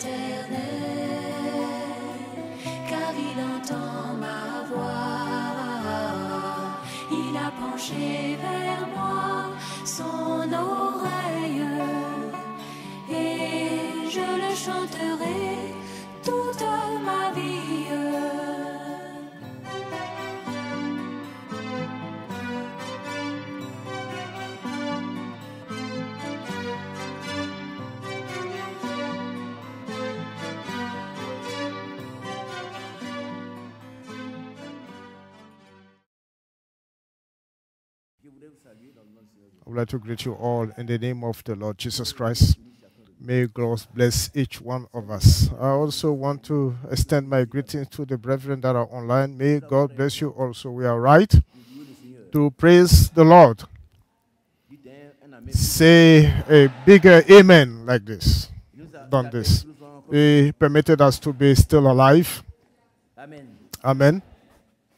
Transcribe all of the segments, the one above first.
éternel, would like to greet you all in the name of the Lord Jesus Christ. May God bless each one of us. I also want to extend my greetings to the brethren that are online. May God bless you also. We are right to praise the Lord. Say a bigger amen like this. Done this. He permitted us to be still alive. Amen. Amen.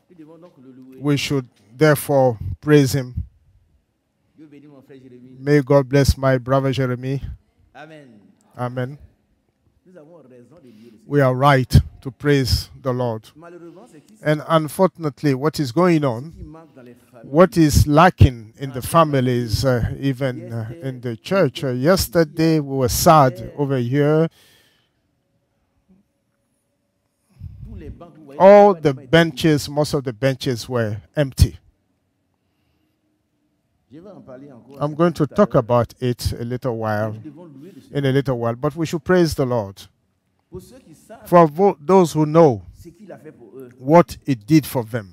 Nous devons donc le louer. We should therefore praise him. Dieu bénit mon frère Jérémie. May God bless my brother Jeremy. Amen. Amen. Nous avons raison de louer. We are right to praise the Lord. Malheureusement, c'est qui And unfortunately, what is going on, qui manque dans les familles. what is lacking in the families, uh, even uh, in the church. Uh, yesterday, we were sad over here. Tous les bancs que vous voyez, All the benches, most of the benches were empty. Je vais en parler encore. I'm going to talk about it a little while, Nous devons louer le Seigneur. in a little while, but we should praise the Lord. Pour ceux qui savent For those who know ce qu'il a fait pour eux, what it did for them.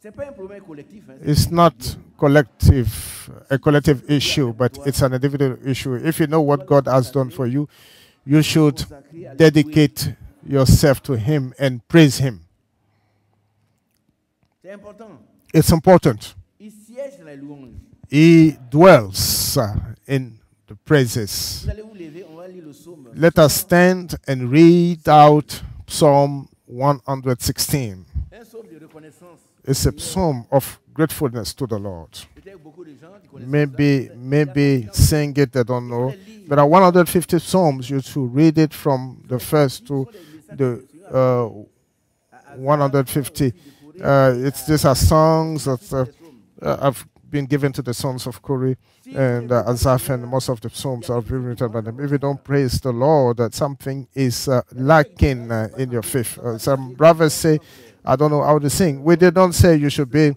c'est pas un problème collectif. Hein, It's not collective, a collective issue, but it's an individual issue. If you know what God has done for you, you should consacré à le louer. dedicate yourself to Him and praise Him. It's important. Il siège dans les louanges. He dwells in the praises. Let us stand and read out Psalm 116. Un psaume de reconnaissance. It's a psalm of gratefulness to the Lord. Maybe, maybe sing it, they don't know. There are 150 psalms. You should read it from the first to the uh, 150. Uh, it's these are songs that uh, have been given to the sons of Kuri and uh, Asaph, and most of the psalms are written by them. If you don't praise the Lord, that something is uh, lacking uh, in your faith. Uh, some brothers say, "I don't know how to sing." We did not say you should be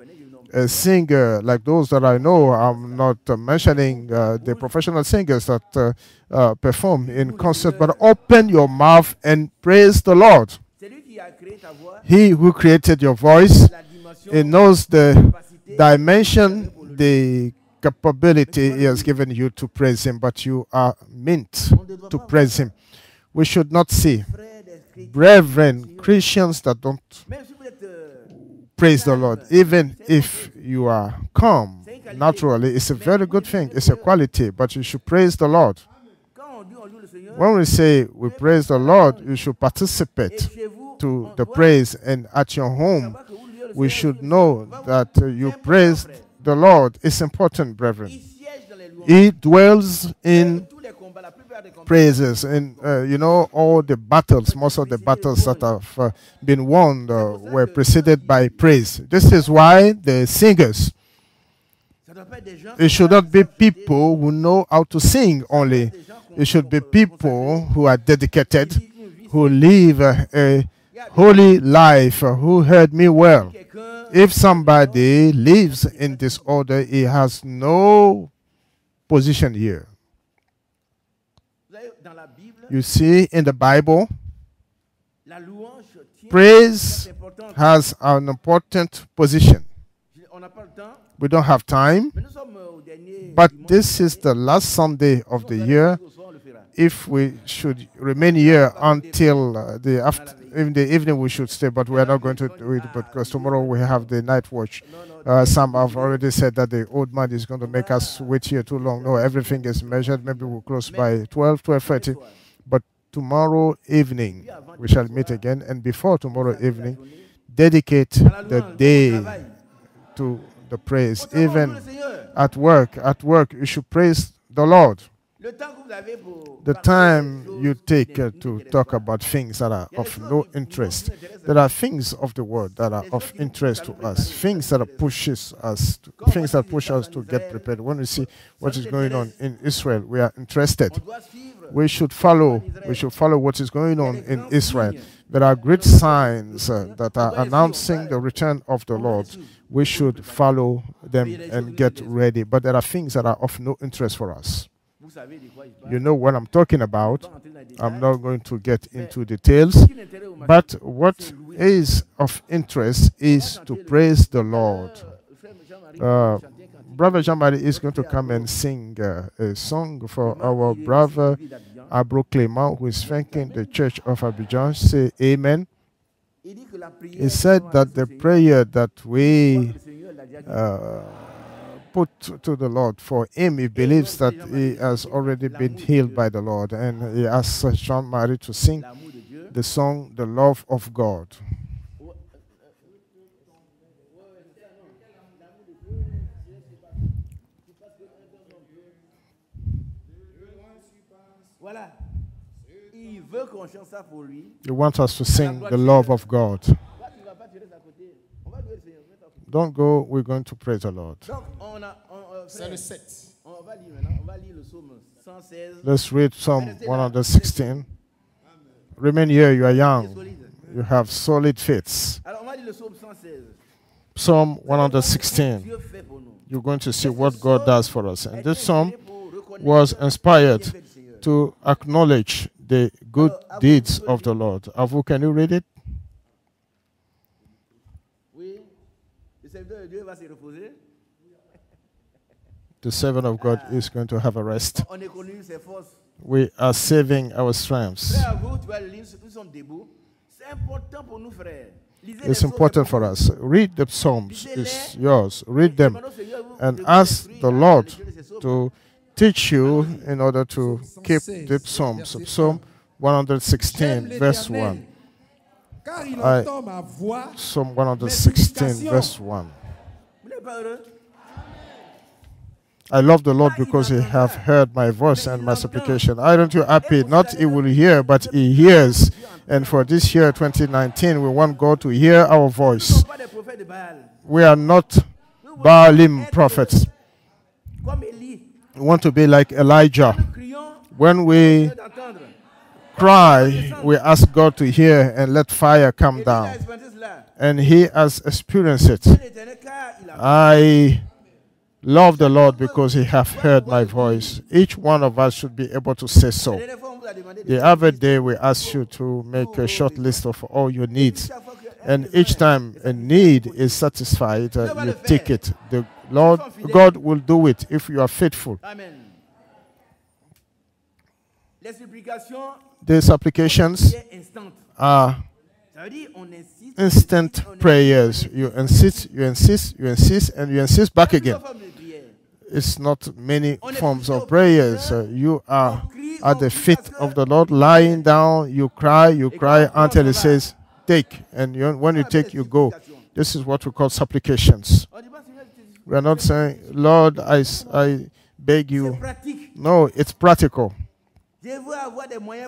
a singer like those that I know. I'm not uh, mentioning uh, the professional singers that uh, uh, perform in concert, but open your mouth and praise the Lord. He who created your voice, he knows the dimension, the capability he has given you to praise him, but you are meant to praise him. We should not see brethren, Christians that don't praise the Lord, even if you are calm naturally, it's a very good thing. It's a quality, but you should praise the Lord. When we say we praise the Lord, you should participate to the praise, and at your home, we should know that you praised. The Lord. is important, brethren. Il siège dans les louanges. He dwells in Tous les combats, la plupart des combats, praises, and uh, you know all the battles. Most of the battles that have uh, been won uh, were preceded by praise. This is why the singers. ça doit pas être des gens It should not be people who know how to sing only. It should be people who are dedicated, qui vivent une vie. who live a holy life, uh, who heard me well. If somebody lives in disorder, he has no position here. You see, in the Bible, praise has an important position. We don't have time, but this is the last Sunday of the year. If we should remain here until uh, the after, in the evening, we should stay, but we are not going to do it because tomorrow we have the night watch. Uh, some have already said that the old man is going to make us wait here too long. No, everything is measured. Maybe we'll close by 12, 12.30. But tomorrow evening, we shall meet again. And before tomorrow evening, dedicate the day to the praise. Even at work, at work, you should praise the Lord. Le Le temps que vous avez pour the time you take uh, to talk about things that are of no interest. There are things of the world that are of interest to us, things that are pushes us, to, things that push us to get prepared. When we see what is going on in Israel, we are interested. On doit suivre. We should follow. We should follow what is going on in Israel. There are great signs uh, that are announcing the return of the Lord. We should follow them and get ready. But there are things that are of no interest for us. Vous savez de quoi il parle. You know what I'm talking about. Pas entrer dans les détails. I'm not going to get into details. Ce qui l'intéresse au marché, But what is of interest is to praise the Lord. Jean-Marie Uh, chantait un cantique. Brother Jean-Marie is going to come and sing uh, a song for our brother. Abro Clément, who is thanking the church of Abidjan. Say amen. Il dit que la prière He said that the prayer that we le Seigneur l'a déjà dit. uh, put to the Lord for him, he believes that he has already been healed by the Lord. And he asks Jean Marie to sing L'amour de Dieu. the song, The Love of God. Voilà. Il veut qu'on chante ça pour lui. He wants us to sing the love of God. Toi, tu ne vas pas tirer ça à côté. On va louer le Seigneur. Mets-toi. Don't go, we're going to praise the Lord. Donc, on, a, on, C'est frère, le 7. on va lire maintenant. On va lire le psaume 116. Let's read Psalm 116. Remain here, you are young, you have solid faith. Alors, on va lire le psaume 116. Psalm 116. Dieu fait pour nous. You're going to see what God does for us. And this psalm was inspired le bienfait du Seigneur. to acknowledge the good deeds of the Lord. Avu, can you read it? Oui. Le serviteur de Dieu va se reposer. The servant of God ah. is going to have a rest. On est connu ses forces. We are saving our strengths. Frère, vous, tu vas le lire, nous sommes debout. C'est important pour nous, frères. Lisez les It's important for us. Read the Psalms. It's yours. Read them Demandons au Seigneur vous- and ask the Lord la lecture de ces psaumes. to teach you in order to keep the Psalms. Psalm 116, verse 1. I- entend ma voix. Psalm 116, verse 1. Vous n'êtes pas heureux I love the Lord because He have heard my voice and my supplication. I don't you happy? Not He will hear, but He hears. And for this year, 2019, we want God to hear our voice. sommes pas des prophètes de Baal. We are not Baalim prophets. We want to be like Elijah. When we cry, we ask God to hear and let fire come down. And He has experienced it. Un éternel, car il a I love the Lord because He have heard my voice. Each one of us should be able to say so. La dernière fois, on vous a demandé de The other day, we asked you to make a short list of all your needs. chaque fois que And each time a need is satisfied, uh, you take it. The Lord, God will do it if you are faithful. Amen. Les supplications, The supplications are Instant prayers. You insist, you insist, you insist, and you insist back again. It's not many forms of prayers. You are at the feet of the Lord, lying down. You cry, you cry until He says, "Take." And you, when you take, you go. This is what we call supplications. We are not saying, "Lord, I, I beg you." No, it's practical.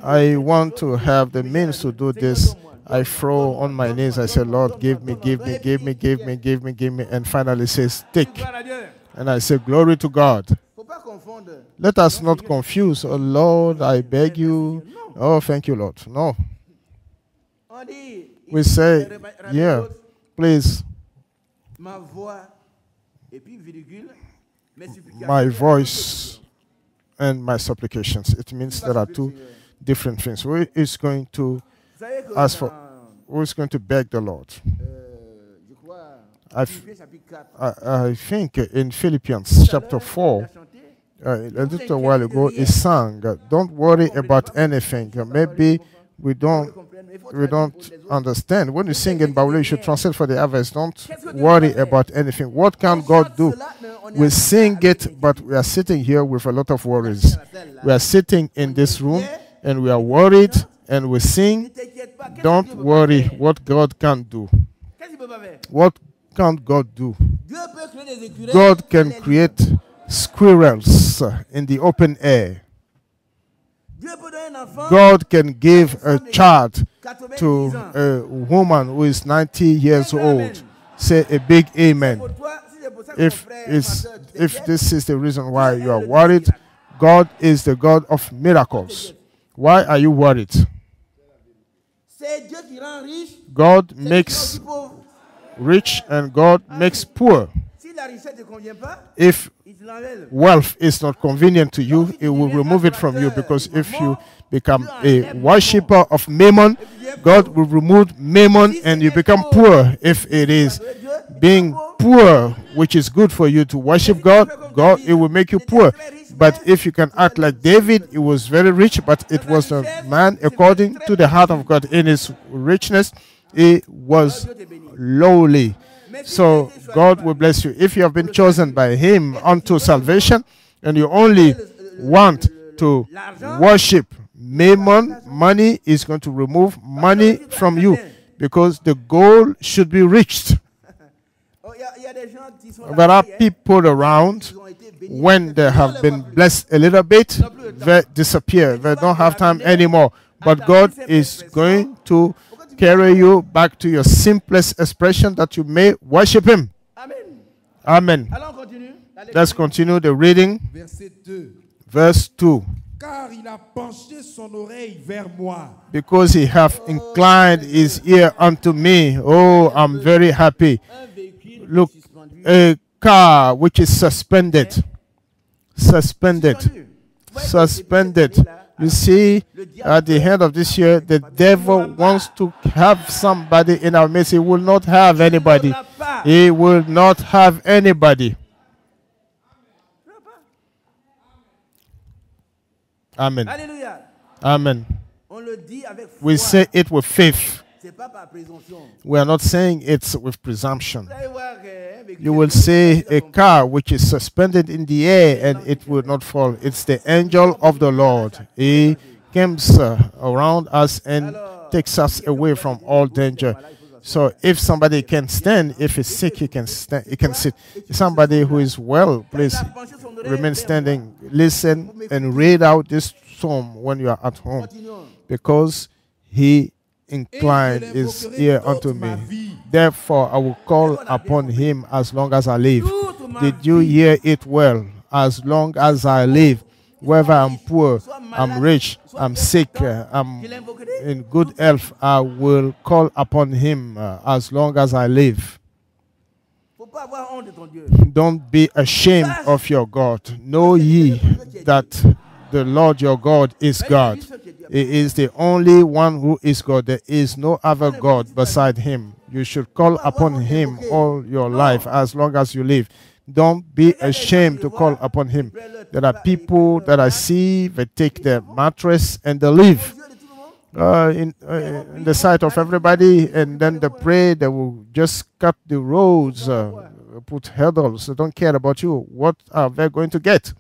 I want to have the means to do this. I throw on my knees. I say, Lord, give me, give me, give me, give me, give me, give me. And finally says, Take. Gloire à Dieu. And I say, Glory to God. Faut pas confondre. Let us not confuse. Oh, Lord, I beg you. Oh, thank you, Lord. No. We say, yeah, please, Ma voix. Et puis virgule. Mes supplications. my voice and my supplications. It means there are two different things. Who is going to, Vous savez que As for- who is going to beg the Lord? I've- Philippiens chapitre 4. I, I think in Philippians chapter 4, a uh, a little while ago, he sang, Don't worry about anything. Maybe we don't we don't understand. When you sing in Bible, you should translate for the others. Don't worry about anything. What can God do? We sing it, but we are sitting here with a lot of worries. We are sitting in this room and we are worried and we sing. Don't worry what God can do. Qu'est-ce qu'il peut pas faire What can God do? Dieu peut créer des écureuils. God can create squirrels in the open air. Dieu peut donner un enfant. God can give a child to a woman who is 90 years old. Say a big amen. Pour toi, si c'est pour ça que mon If it's ma soeur, tu if this is the reason why you are worried, God is the God of miracles. Why are you worried? c'est Dieu qui rend riche, God c'est Dieu qui rend makes rich and God makes poor. Si la richesse ne te convient pas, If il te l'enlève. Wealth is not convenient to you, it will remove it from you because if you become a worshipper of Mammon, God will remove Mammon and you become poor. If it is being poor, which is good for you to worship God, God it will make you poor. But if you can act like David, he was very rich, but it was a man according to the heart of God. In his richness, he was lowly. So God will bless you. If you have been chosen by Him unto salvation, and you only want to worship Mammon, money is going to remove money from you because the goal should be reached. There are people around when they have been blessed a little bit, they disappear. They don't have time anymore. But God is going to carry you back to your simplest expression that you may worship Him. Amen. Amen. Alors continue. Let's continue the reading. Verset 2. Verse 2. Car il a penché son oreille vers moi. Because he hath oh, inclined his ear unto me. Oh, I'm very happy. Look, a car which is suspended. Suspended. Suspendu. Suspended. You see, at the end of this year, the devil wants to have somebody in our midst. He will not have anybody. He will not have anybody. Amen. Amen. We say it with faith. We are not saying it's with presumption. You will see a car which is suspended in the air and it will not fall. It's the angel of the Lord. He comes uh, around us and takes us away from all danger. So if somebody can stand, if he's sick, he can stand. He can sit. Somebody who is well, please remain standing. Listen and read out this psalm when you are at home, because he inclined his ear unto me. Therefore, I will call upon him as long as I live. Did you hear it well? As long as I live, whether I'm poor, I'm rich, I'm sick, uh, I'm in good health, I will call upon him uh, as long as I live. Faut pas avoir honte de ton Dieu. Don't be ashamed of your God. Know ye that the Lord your God is God. He is the only one who is God. There is no other God beside him. You should call upon him all your life as long as you live. Don't be ashamed to call upon him. There are people that I see, they take their mattress and they leave Dieu de tout le monde. uh, in, uh, in the sight of everybody, and then they pray. They will just cut the roads, uh, put hurdles. They don't care about you. What are they going to get?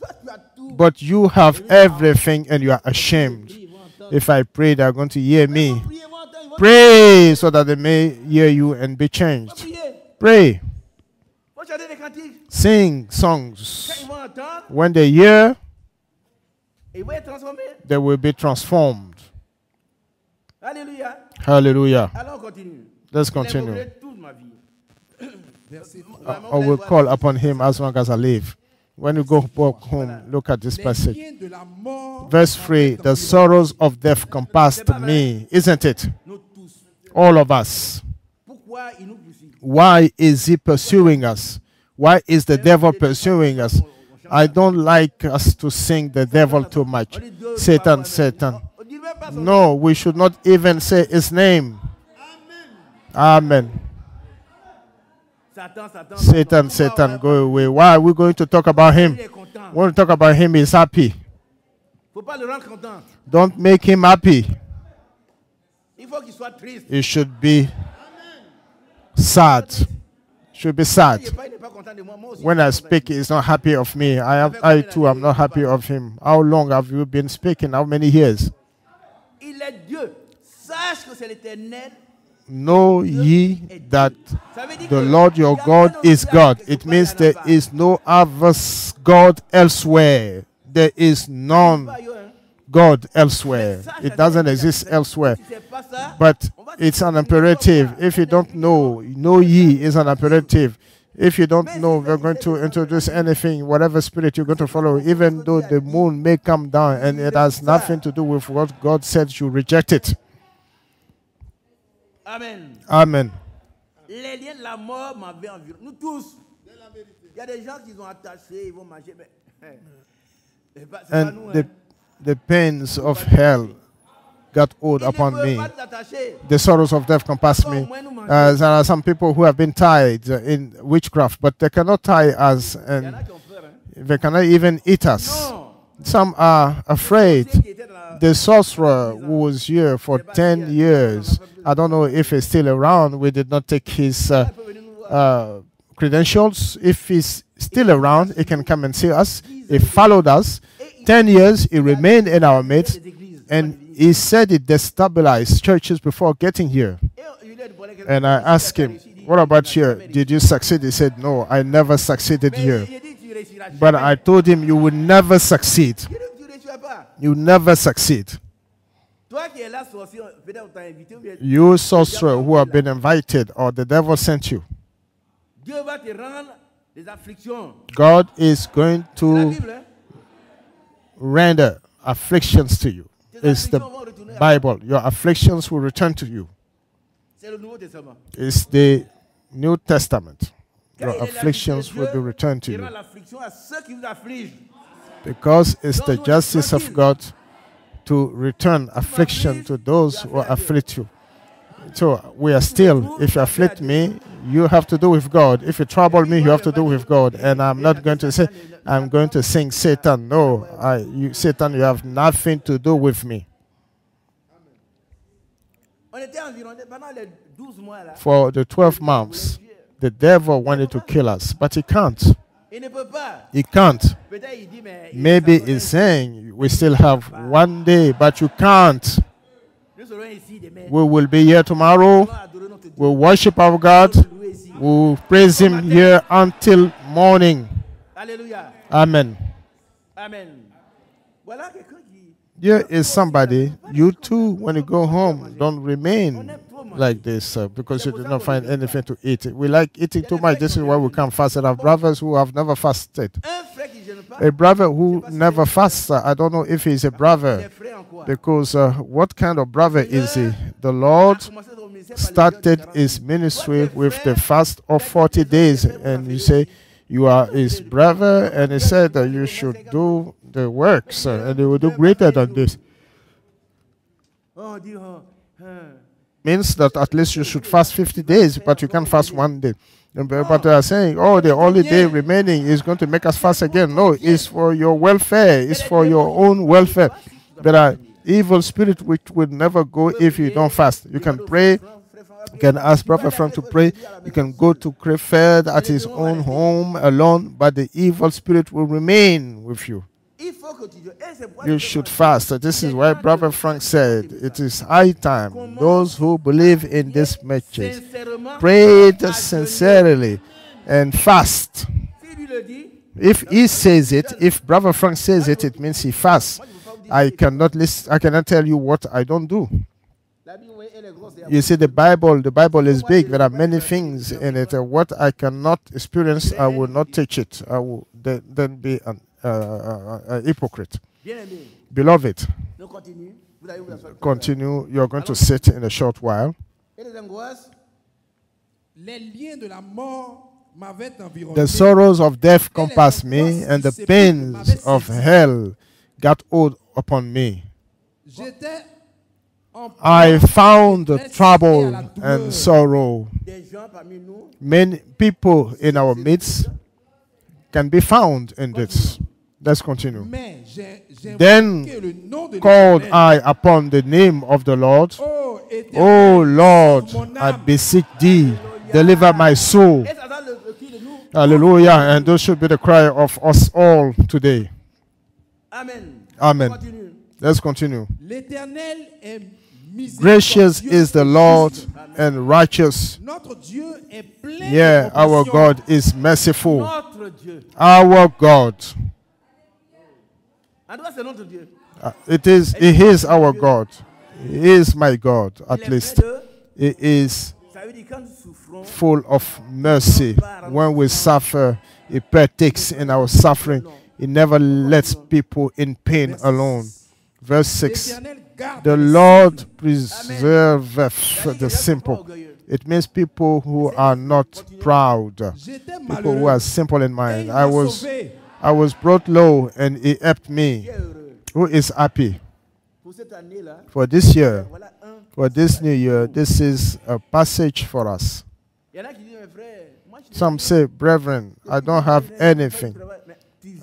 Toi, tu as tout. But you have everything, and you are ashamed. If I pray, they are going to hear me. Priez, vont entendre, ils vont Pray so that they may hear you and be changed. Pray, Faut chanter des cantiques. sing songs. ils vont entendre, When they hear, ils vont être transformés. they will be transformed. Hallelujah. Hallelujah. Alors on continue. Let's continue. l'invoquerai toute ma vie. Verset 3. I, I will call upon him as long as I live. When you go back home, look at this passage. liens de la mort Verse 3 The sorrows of death compassed me, isn't it? All of us. Pourquoi il nous poursuit Why is he pursuing us? Why is the devil pursuing us? I don't like us to sing the devil too much. On dit Dieu, Satan, Satan. On dit même pas son No, we should not even say his name. Amen. Satan, Satan. Go away. Why are we going to talk about him? Il est content. When we talk about him, he's happy. Faut pas le rendre content. Don't make him happy. Il faut qu'il soit triste. He should be sad. Should be sad. Il n'est pas, il n'est pas content de moi. Moi aussi. When I speak, he's not happy of me. I have, I too am not happy of him. How long have you been speaking? How many years? Know ye that the Lord your God is God. It means there is no other God elsewhere. there is none. God elsewhere. It doesn't exist elsewhere. But it's an imperative. If you don't know, know ye is an imperative. If you don't know, we're going to introduce anything, whatever spirit you're going to follow, even though the moon may come down and it has nothing to do with what God said, you reject it. Amen. Amen. Les liens de la mort m'avaient environ. Nous tous. Il y a des gens qui sont attachés, ils vont manger, mais. Pas, And nous. the, hein. the pains of hell got hold upon me. The sorrows of death compass me. Uh, there are some people who have been tied in witchcraft, but they cannot tie us Il y en and a qui ont peur. Hein. they cannot even eat us. Some are afraid. The sorcerer who was here for 10 years, I don't know if he's still around. We did not take his uh, uh, credentials. If he's still around, he can come and see us. He followed us. 10 years, he remained in our midst, and he said it destabilized churches before getting here. And. I asked him, What about here? Did you succeed? He said, No, I never succeeded here. But. I told him, You will never succeed. Pas. You never succeed. Toi qui es là, sorcier, peut-être on t'a invité ou bien You sorcerer who have been invited, or the devil sent you. Dieu va te rendre des afflictions. God is going la to Bible, hein? render afflictions to you. It's the Bible. Your afflictions will return to you. C'est le Nouveau Testament. It's the New Testament. Your il est la afflictions will be returned to il you. l'affliction à ceux qui vous affligent. Because it's the justice of God to return affliction to those who afflict you. So we are still, if you afflict me, you have to do with God. If you trouble me, you have to do with God. And I'm not going to say, I'm going to sing Satan. No, I, you, Satan, you have nothing to do with me. On était environ, pendant les 12 mois là, For the 12 months, the devil wanted to kill us, but he can't. Il ne peut pas. He can't. Peut-être il dit, mais. il- Maybe he's saying we still have one day, but you can't. Nous serons ici demain. We will be here tomorrow. Nous allons adorer notre Dieu. We'll worship our God. Nous louer ici. We'll praise Him here until morning. Alléluia. Amen. Amen. Here is somebody. You too, when you go home, don't remain like this uh, because you did not find anything to eat. We like eating too much. This is why we can't fast. And I have brothers who have never fasted. Un frère qui ne jeûne pas. A brother who never fasts, I don't know if he's a brother en quoi? because uh, what kind of brother is he? The Lord A commencé son ministère par les started his ministry with the fast of 40 days and you say you are his brother and he said that you should do the works and he will do greater than this On dit, hein. means that at least you should fast 50 days but you can't fast one day. But they are saying oh the only day remaining is going to make us fast again. No it's for your welfare. It's for your own welfare. There are evil spirit which will never go if you don't fast. You can pray. You can ask Prophet Frank to pray. You can go to Krefeld at his own home alone, but the evil spirit will remain with you. Il faut que tu jeûnes. Et c'est pourquoi You should fast. This is why Brother Frank said it is high time. Those who believe in this message, pray it sincerely and fast. Si lui le dit, If he says it, if Brother Frank says it, it means he fasts. moi, je ne peux pas vous dire. I cannot list. I cannot tell you what I don't do. La Bible, oui, elle est grosse. et You see, the Bible, the Bible is big. There are many things in it. What I cannot experience, I will not teach it. I will then, then be an uh, uh, uh, hypocrite. Beloved, nous continuons. Vous allez vous asseoir. continue. You're going to sit in a short while. Et les angoisses, Les liens de la mort m'avaient environné. The sorrows of death compassed me, and the pains of hell got hold upon me. I found trouble and sorrow. des gens parmi nous, Many people in our midst can be found in this. Let's continue. Mais j'ai j'ai Then le nom de called. I upon the name of the Lord. Oh, Éternel, oh, Lord, I beseech thee, deliver my soul. et ça donne le, le cri de nous. Hallelujah. And those should be the cry of us all today. Amen. Amen. Let's continue. Gracious is the Lord and righteous. Notre Dieu est plein Yeah, our. God is merciful. Our God. En tout cas, c'est notre Dieu. Uh, Uh, it is he is our God. He is my God, at least. He is Ça veut dire quand nous souffrons, full of mercy. When we suffer, he partakes in our suffering. He never lets people in pain alone. Verse 6 The Lord preserveth il y a the des gens qui sont pas simple. It means people who are not proud, people who are simple in mind. I was. I was brought low and he helped me. Who is happy for this year? For this new year, this is a passage for us. Some say, Brethren, I don't have anything.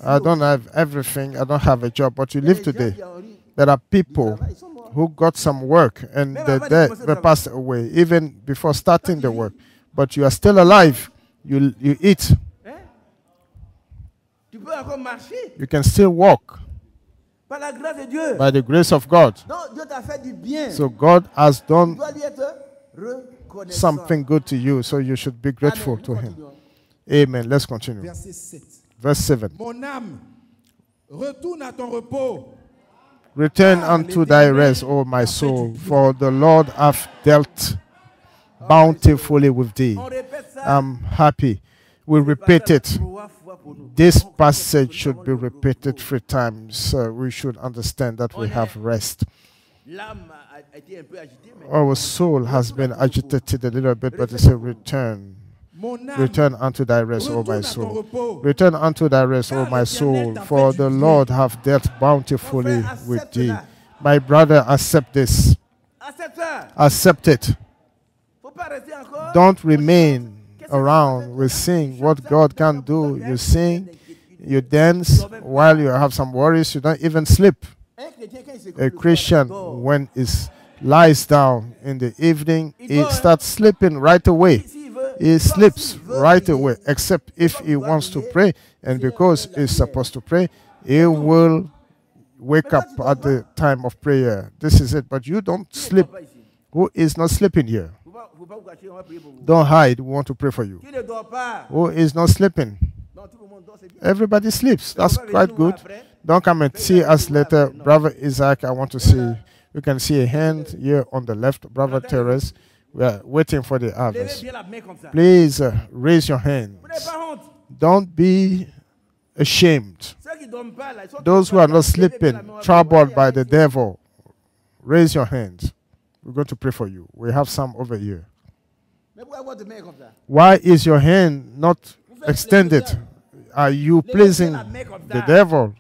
I don't have everything. I don't have a job, but you live today. There are people who got some work and they, they, they passed away even before starting the work. But you are still alive. You, you eat. Hein? Tu peux encore marcher You can still walk par la grâce de Dieu. by the grace of God. Donc Dieu t'a fait du bien. So God has done dois lui être reconnaissant. something good to you, so you should be grateful to Him. Amen. Let's continue. Verse 7. Mon âme, retourne à ton repos. Return ah, unto thy rest, O my soul, for the Lord hath dealt ah, bountifully with thee. On répète ça. I'm happy. We repeat it. This passage should be repeated three times. Uh, we should understand that we have rest. Our soul has been agitated a little bit, but it's a return. Return unto thy rest, O my soul. Return unto thy rest, O my soul, for the Lord hath dealt bountifully with thee. My brother, accept this. Accept it. Don't remain around. We sing what God can do. You sing, you dance while you have some worries. You don't even sleep. A Christian, when he lies down in the evening, he starts sleeping right away. He sleeps right away, except if he wants to pray. And because he's supposed to pray, he will wake up at the time of prayer. This is it. But you don't sleep. Who is not sleeping here? Faut pas, faut pas vous cacher, on va prier pour vous. Don't hide. We want to pray for you. Who is not sleeping? Non, tout le monde dort, c'est bien. Everybody sleeps. That's quite good. Don't come and see us later. Brother Isaac, I want to see. You can see a hand here on the left. Brother Terrace, we are waiting for the harvest. bien la main comme ça. Please uh, raise your hands. Vous n'avez pas honte. Don't be ashamed. Ceux qui dorment pas, là, ils sont Those who are not Levez bien la sleeping, main, on va troubled by the devil, raise your hands. We're going to pray for you. We have some over here. Mais pourquoi votre main est comme ça? Why is your hand not extended? Are you pleasing la main comme the devil?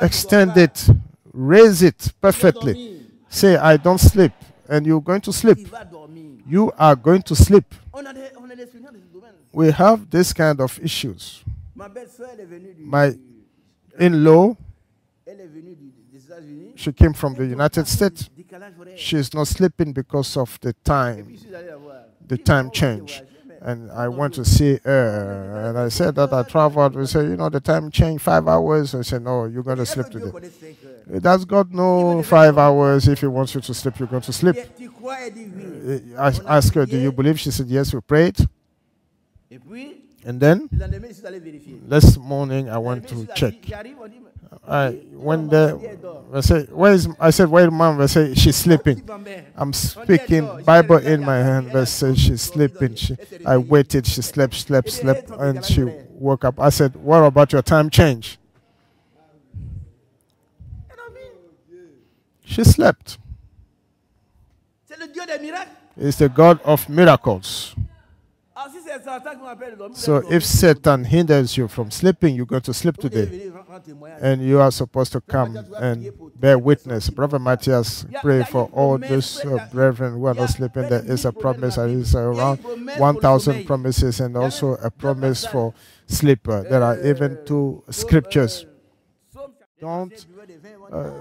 Extend it, raise it perfectly. Say, I don't sleep, and you're going to sleep. You are going to sleep. On a des, on a des expériences dans ce domaine. We have this kind of issues. Ma belle-sœur, elle est venue du, My in law, she came from the United States. She is not sleeping because of the time, puis, je suis allé la voir. the time change. And I went to see her, and I said that I traveled. We said, you know, the time changed five hours. I said, no, you're going to sleep today. connaît cinq heures? Does God know five hours? If He wants you to sleep, you're going to sleep. Et Tu crois? Elle dit oui. I asked her, do you believe? She said, yes, we prayed. And then, le lendemain, je suis allé vérifier. this morning, I went to check. On dit, mais- I. I said, "Where is?" I said, "Wait, mom." They say she's sleeping. I'm speaking Bible in my hand. I say she's sleeping. She, I waited. She slept, slept, slept, and she woke up. I said, "What about your time change?" Elle a dit, She slept. C'est le Dieu des miracles. It's the God of miracles. So if. Satan hinders you from sleeping, you're going to sleep today, venir rendre- rendre témoignage. and you are supposed to come and bear witness. Brother Matthias, pray for all those uh, brethren who are not sleeping. There is a promise. There is around 1,000 promises and also a promise for sleeper. There are even two scriptures. Don't, 27, verset 20, Uh,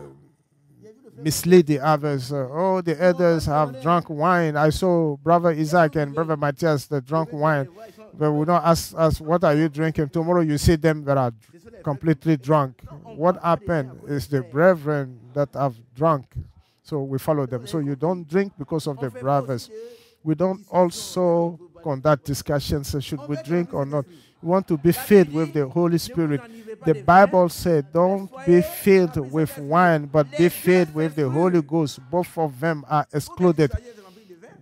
mislead the others. Uh, oh, the others have drunk wine. I saw Brother Isaac and Brother Matthias, the drunk wine. But we don't ask us, what are you drinking? Tomorrow you see them that are completely drunk. What happened is the brethren that have drunk. So we follow them. So you don't drink because of the brothers. We don't also conduct discussions. uh, Should we drink or not? We want to be filled with the Holy Spirit. The Bible said, Don't be filled with wine, but be filled with the Holy Ghost. Both of them are excluded.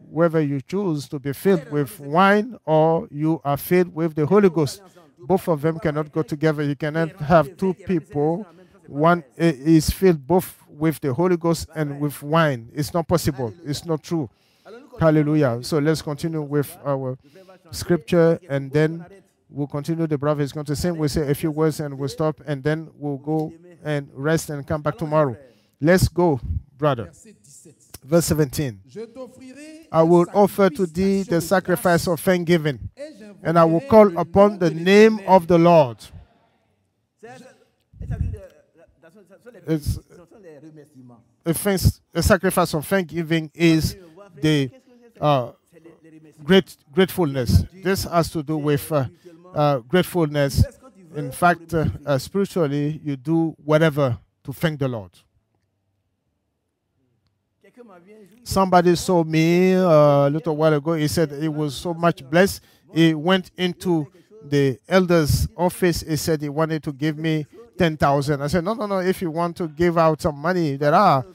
Whether you choose to be filled with wine or you are filled with the Holy Ghost, both of them cannot go together. You cannot have two people. One is filled both with the Holy Ghost and with wine. It's not possible. It's not true. Hallelujah. So let's continue with our scripture and then we'll continue. The brother is going to sing. We'll say a few words and we'll stop and then we'll go and rest and come back tomorrow. Let's go, brother. Verse 17. I will offer to thee the sacrifice of thanksgiving, and I will call upon the name of the Lord. It's-. A, thanks, a sacrifice of thanksgiving is the uh, great gratefulness. This has to do with uh, uh, gratefulness. Fais ce que tu veux In fact, uh, uh, spiritually, you do whatever to thank the Lord. Quelqu'un m'a vu un jour, il dit, Somebody saw me uh, a little while ago. He said he was so much blessed. He went into the elder's office. He said he wanted to give me 10,000. I said, no, no, no. If you want to give out some money, there are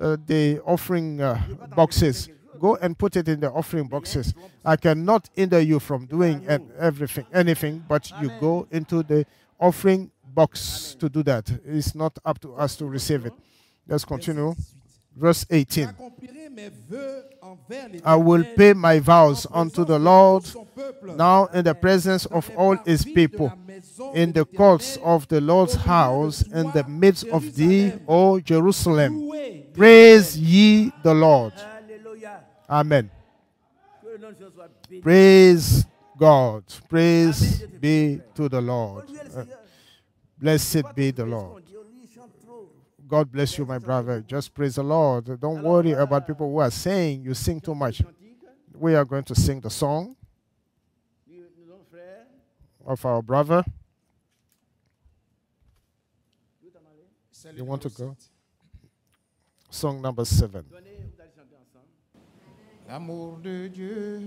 uh, the offering uh, boxes. Go and put it in the offering boxes. I cannot hinder you from doing an- everything, anything, but you go into the offering box to do that. It's not up to us to receive it. Let's continue. Verse 18. J'accomplirai mes vœux envers I will pay my vows unto the Lord tout son peuple, now in the presence of all his people, in the courts of the Lord's au milieu de house, in the midst of thee, O Jerusalem. Praise ye the Lord. Amen. Praise God. Praise be to the Lord. Uh, blessed be the Lord. God bless you, my brother. Just praise the Lord. Don't worry about people who are saying you sing too much. We are going to sing the song of our brother. You want to go? Song number seven. L'amour de Dieu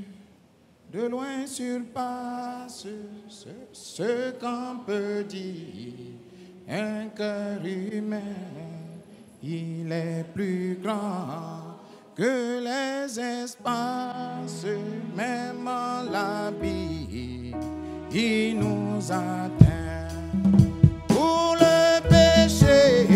de loin surpasse ce, qu'on peut dire. Un cœur humain, il est plus grand que les espaces, même en l'habit, il nous atteint. Pour le péché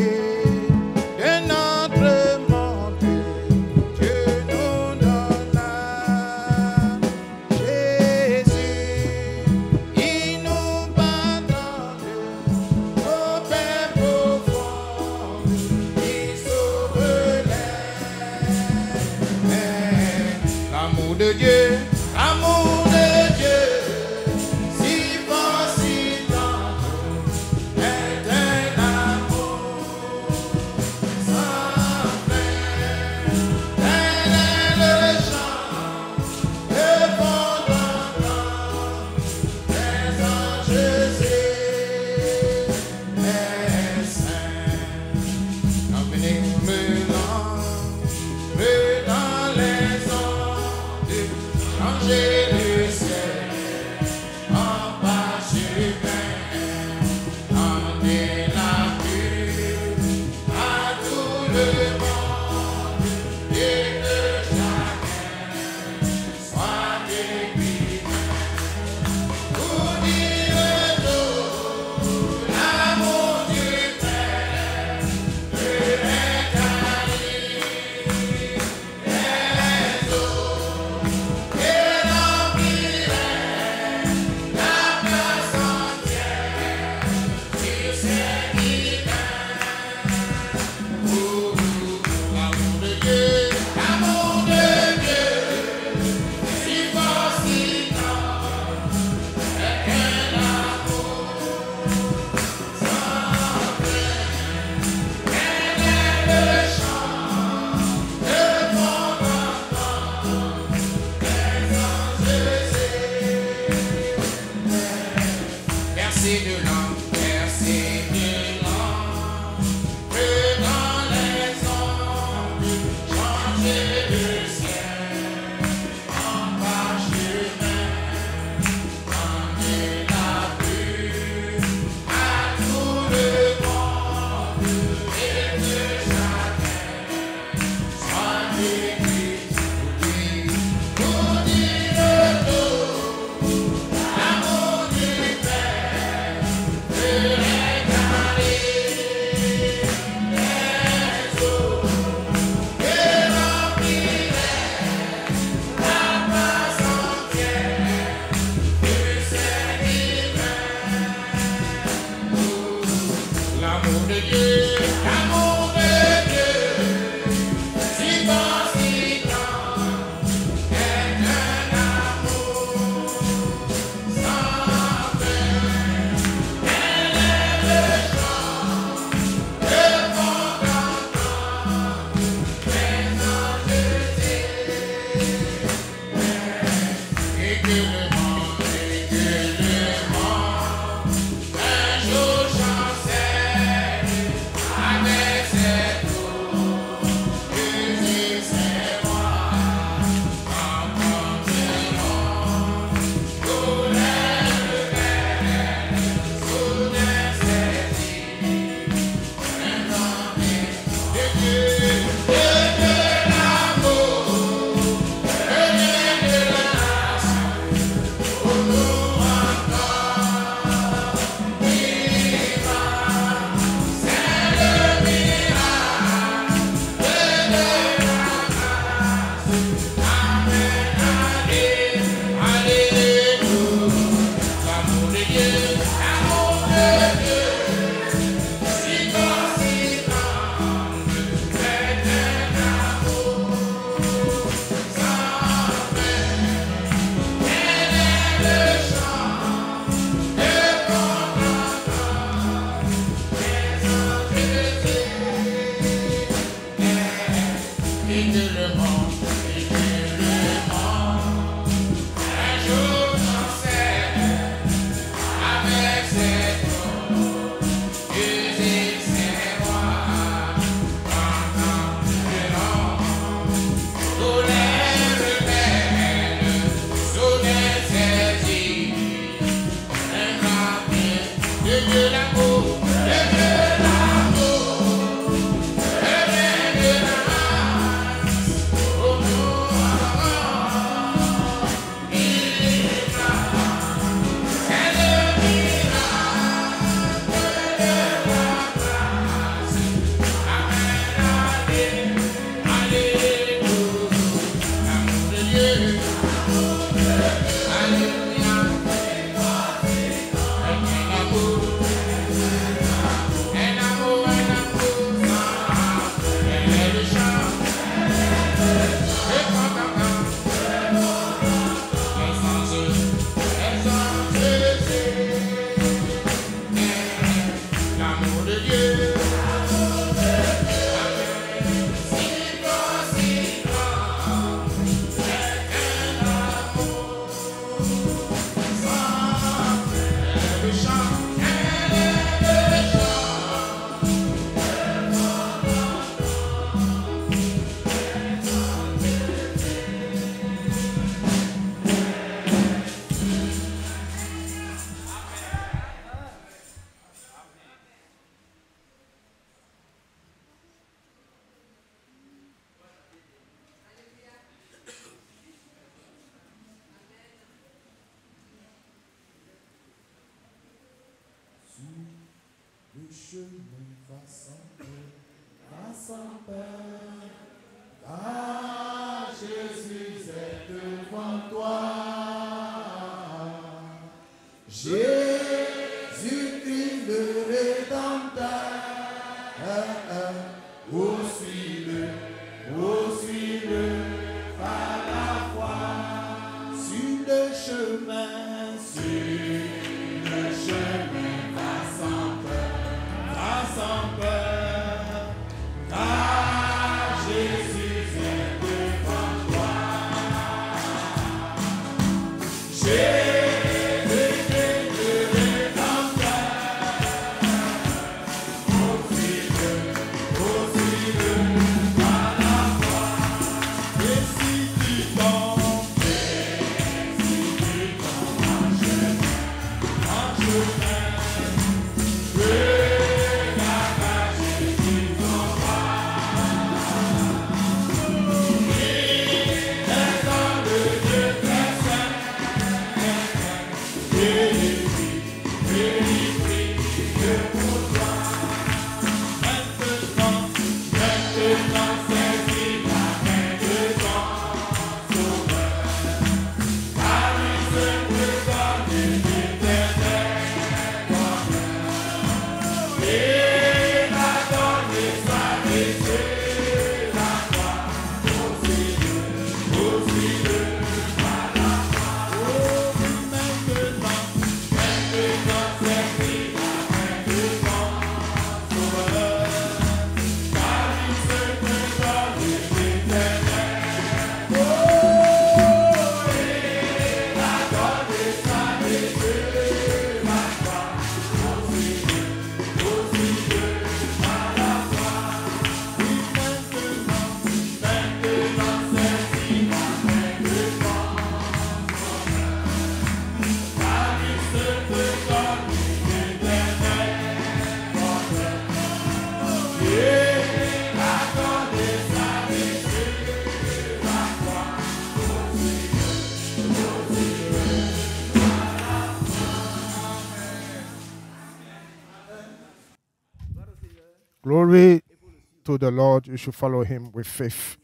to the Lord. You should follow him with faith.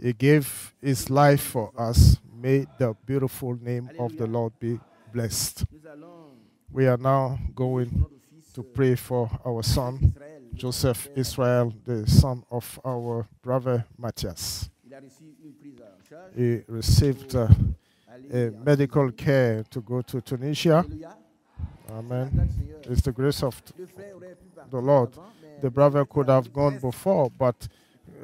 He gave his life for us. May the beautiful name of the Lord be blessed. We are now going to pray for our son, Joseph Israel, the son of our brother Matthias. He received uh, a medical care to go to Tunisia. Amen. It's the grace of the Lord. The brother could have gone before, but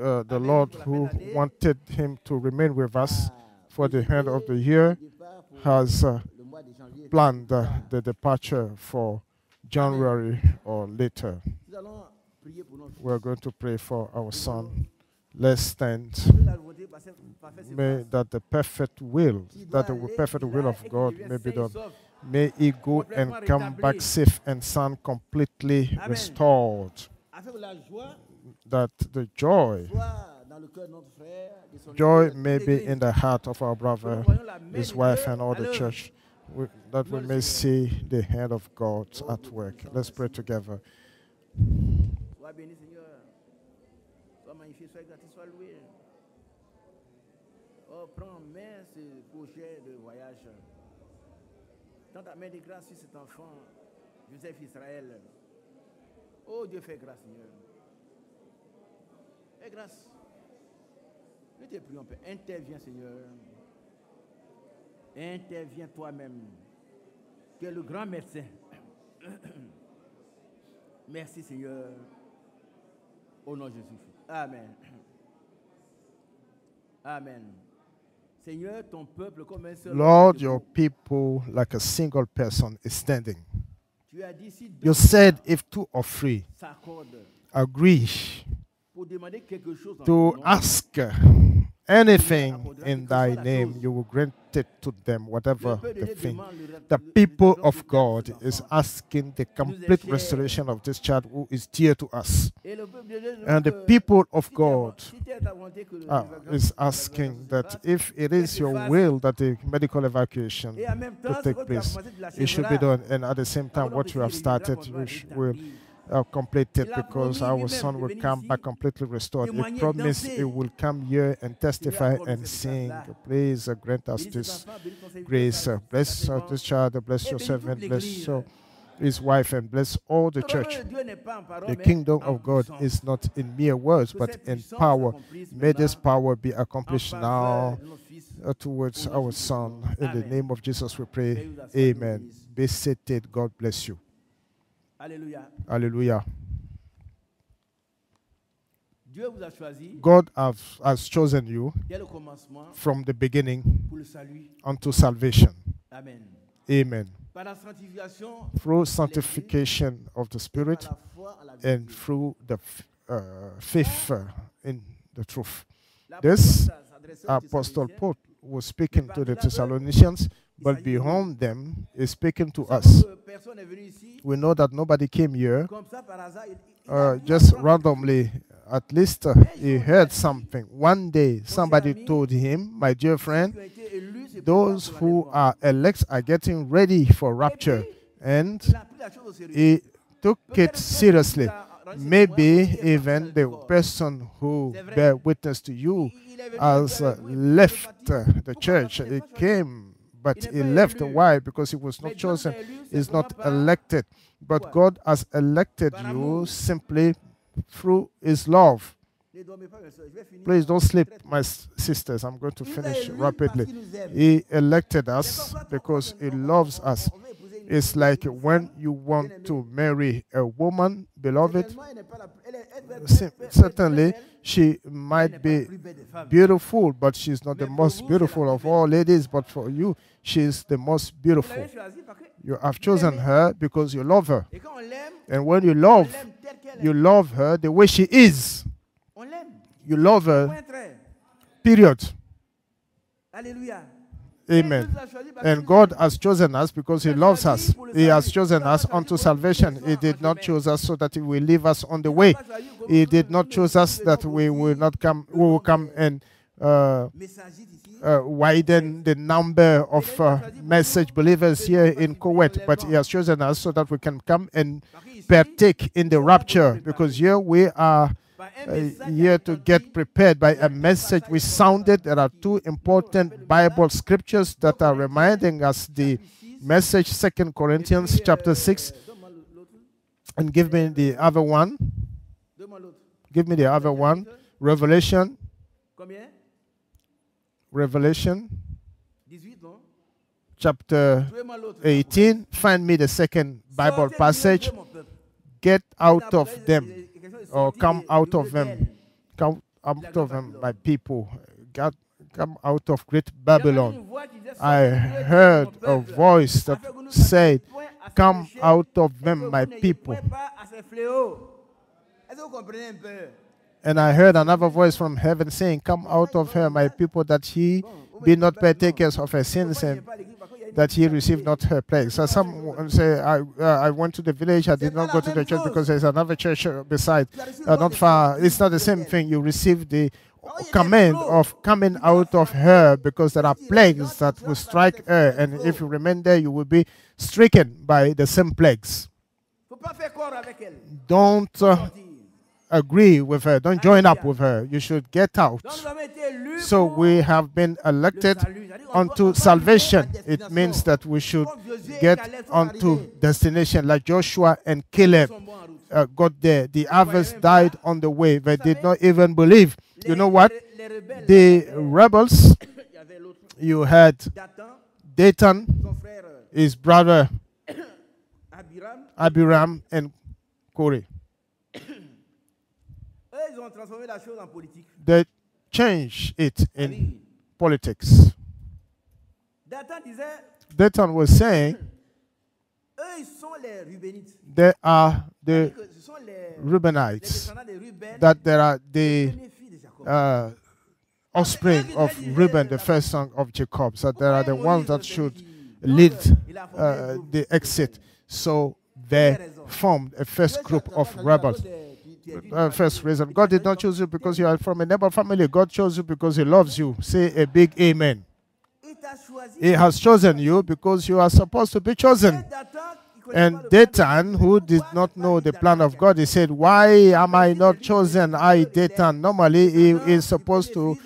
uh, the Lord who wanted him to remain with us for the end of the year has uh, planned uh, the departure for January or later. We're going to pray for our son. Let's stand. May that the perfect will, that the perfect will of God may be done. May he go and come back safe and sound, completely restored. Afin que la joie That the joy, soit dans le cœur de notre frère, de son joy may be in the heart of our brother, nous voyons la main his wife, and all the church, that we may see the hand of God at work. Let's pray together. Sois béni, Seigneur. Sois magnifié, sois exalté, sois loué. Oh, Seigneur prend en main ce projet de voyage. Dans ta main de grâce sur cet enfant, Joseph Israël. Oh Dieu, fais grâce, Seigneur. Fais grâce. Nous te prions, Père. Interviens, Seigneur. Interviens toi-même. Tu es le grand médecin. Merci, Seigneur. Au nom de Jésus. Amen. Amen. Seigneur, ton peuple comme un seul. Lord, your people, like a single person, is standing. You said if two or three agree pour demander quelque chose en to ask anything in thy name, you will grant it to them, whatever the thing. The people of God is asking the complete restoration of this child who is dear to us. And the people of God uh, is asking that if it is your will that the medical evacuation to take place, it should be done. And at the same time, what you have started, you will. Uh, complete it Il a because our son will come back completely restored. He promised he will come here and testify and sing. Please uh, grant us this enfant, bénis ton serviteur, grace. Uh, bless uh, this child, bless your servant, bless his wife, and bless all the church. de Dieu n'est pas en parole, The kingdom of God is not in mere words, but in power. May this power be accomplished now de nos fils. uh, towards Au nom de our son. In the name of Jesus, we pray. Amen. Be seated. God bless you. Alléluia. Hallelujah. Dieu vous a choisi God have, has chosen you dès le commencement from the beginning pour le salut. unto salvation. Amen. Amen. Par la sanctification Through sanctification of the Spirit par la foi en la and through the uh, faith uh, in the truth. This Apostle Paul was speaking to the Thessalonians, but behind them is speaking to us. savons que Personne n'est venu ici We know that nobody came here comme ça par hasard. Il- il uh, just randomly. At least uh, he heard something. One day, somebody told him, My dear friend, ceux qui ont été élus, c'est those who are elect are getting ready for rapture. And Il a pris la chose au sérieux. he took it seriously. qu'il a rendu ses Maybe devoirs, il est even the dans le corps. person who bear witness to you Il est venu has uh, vous, il est left uh, the church. He came, but he left. Why? Because he was not chosen. He's not elected. But? God has elected you simply through His love. Ne dormez pas, mes sœurs, je vais finir. Please don't sleep, my sisters. I'm going to Il nous a finish rapidly. parce qu'il nous aime. He elected us because He loves us. On veut épouser une- It's like when you want to marry a woman, beloved. Certainly, she might be plus belle des femmes. beautiful, but she's not the most beautiful of all ladies. But for you, she's the most beautiful. l'avez choisie parce que- You have chosen her because you love her. Et quand on l'aime, And when you love, l'aime telle qu'elle you love her the way she is. You love her, period. Alléluia. Amen. nous a choisis parce qu'il And God has chosen us because He loves us. He has chosen us unto salvation. He did not choose us so that He will leave us on the way. n'a pas choisi comme He did not choose us that we will not come. We will come and uh, uh, widen the number of uh, message believers here in Kuwait, but He has chosen us so that we can come and partake in the rapture. Because here we are un uh, here to get prepared by a message we sounded. There are two important Bible scriptures that are reminding us the message, Second Corinthians chapter 6. And give me the other one. Give me the other one. Revelation. Revelation chapter 18. Find me the second Bible passage. milieu de mon peuple. Get out of them. Or come out of them. Come out of them, my people. God, come out of great Babylon. J'ai entendu une voix qui disait, I Sortez du milieu de heard a voice that afin que nous ne said, fassions point à ces Come out of them, my people. point part à ces fléaux. Est-ce que vous comprenez un peu And I heard another voice from heaven saying, Come out of her, my people, that he be not partakers of her sins Pourquoi il n'y and that he received not her plagues. So some say, I, uh, I went to the village, I did not go to the church because there's another church beside, uh, not far. It's not the same thing. You receive the command of coming out of her because there are plagues that will strike her, and if you remain there, you will be stricken by the same plagues. Don't uh. Agree with her. Don't join up with her. You should get out. Donc nous avons été élus So we have been elected unto salvation. It means that we should get unto destination like Joshua and Caleb sont bons en route. uh, got there. The others died on the way. They did not even believe. You know what? Les, les rebelles, The rebels, il y avait l'autre you had Dathan, Dathan, son frère euh, his brother Abiram. Abiram, and Korah. Eux, ils ont transformé la chose en politique. They changed it in politics. Dathan was saying eux, ils sont les Rubénites. they are the Que Ce sont les, les Reubenites, Ruben, that there are the les filles de Jacob. uh, offspring of Reuben, the first son of Jacob. So there are the ones that should lead uh, the exit. So they formed a first group of rebels. Uh, first reason God did not choose you because you are from a neighbor family. God chose you because He loves you. Say a big amen. Il t'a choisi. He has chosen you because you are supposed to be chosen. Dathan, il connaissait pas And le Dathan, who did not know the plan of God, he said, Why am I not chosen? I, Dathan. Normally, he is supposed to